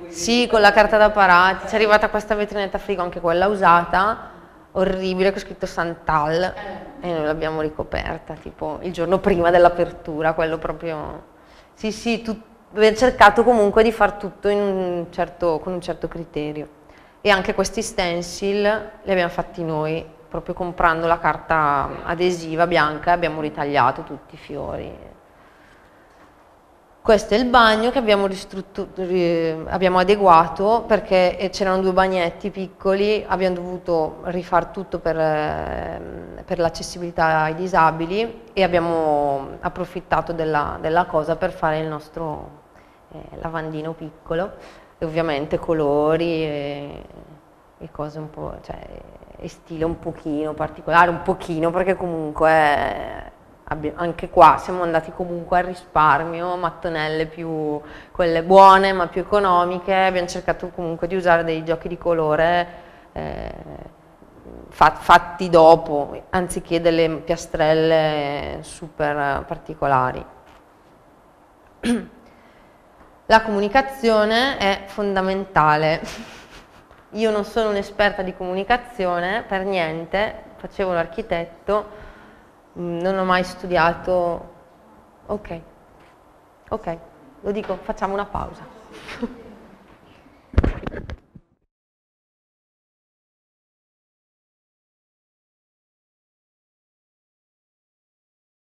sì, con la carta da parati, ci è arrivata questa vetrinetta frigo, anche quella usata, orribile, con scritto Santal, e noi l'abbiamo ricoperta, tipo il giorno prima dell'apertura, quello proprio... Sì, sì, tu... cercato comunque di far tutto un certo, con un certo criterio. E anche questi stencil li abbiamo fatti noi, proprio comprando la carta adesiva bianca, abbiamo ritagliato tutti i fiori. Questo è il bagno che abbiamo, abbiamo adeguato perché eh, c'erano due bagnetti piccoli, abbiamo dovuto rifare tutto per, ehm, per l'accessibilità ai disabili e abbiamo approfittato della, della cosa per fare il nostro eh, lavandino piccolo. E ovviamente colori e, e cose un po', cioè, e stile un pochino particolare, un pochino perché comunque anche qua siamo andati comunque al risparmio, mattonelle più quelle buone ma più economiche, abbiamo cercato comunque di usare dei giochi di colore eh, fatti dopo, anziché delle piastrelle super particolari. <clears throat> La comunicazione è fondamentale. <laughs> Io non sono un'esperta di comunicazione, per niente, facevo l'architetto, Mm, non ho mai studiato, ok, ok, lo dico, facciamo una pausa. <laughs>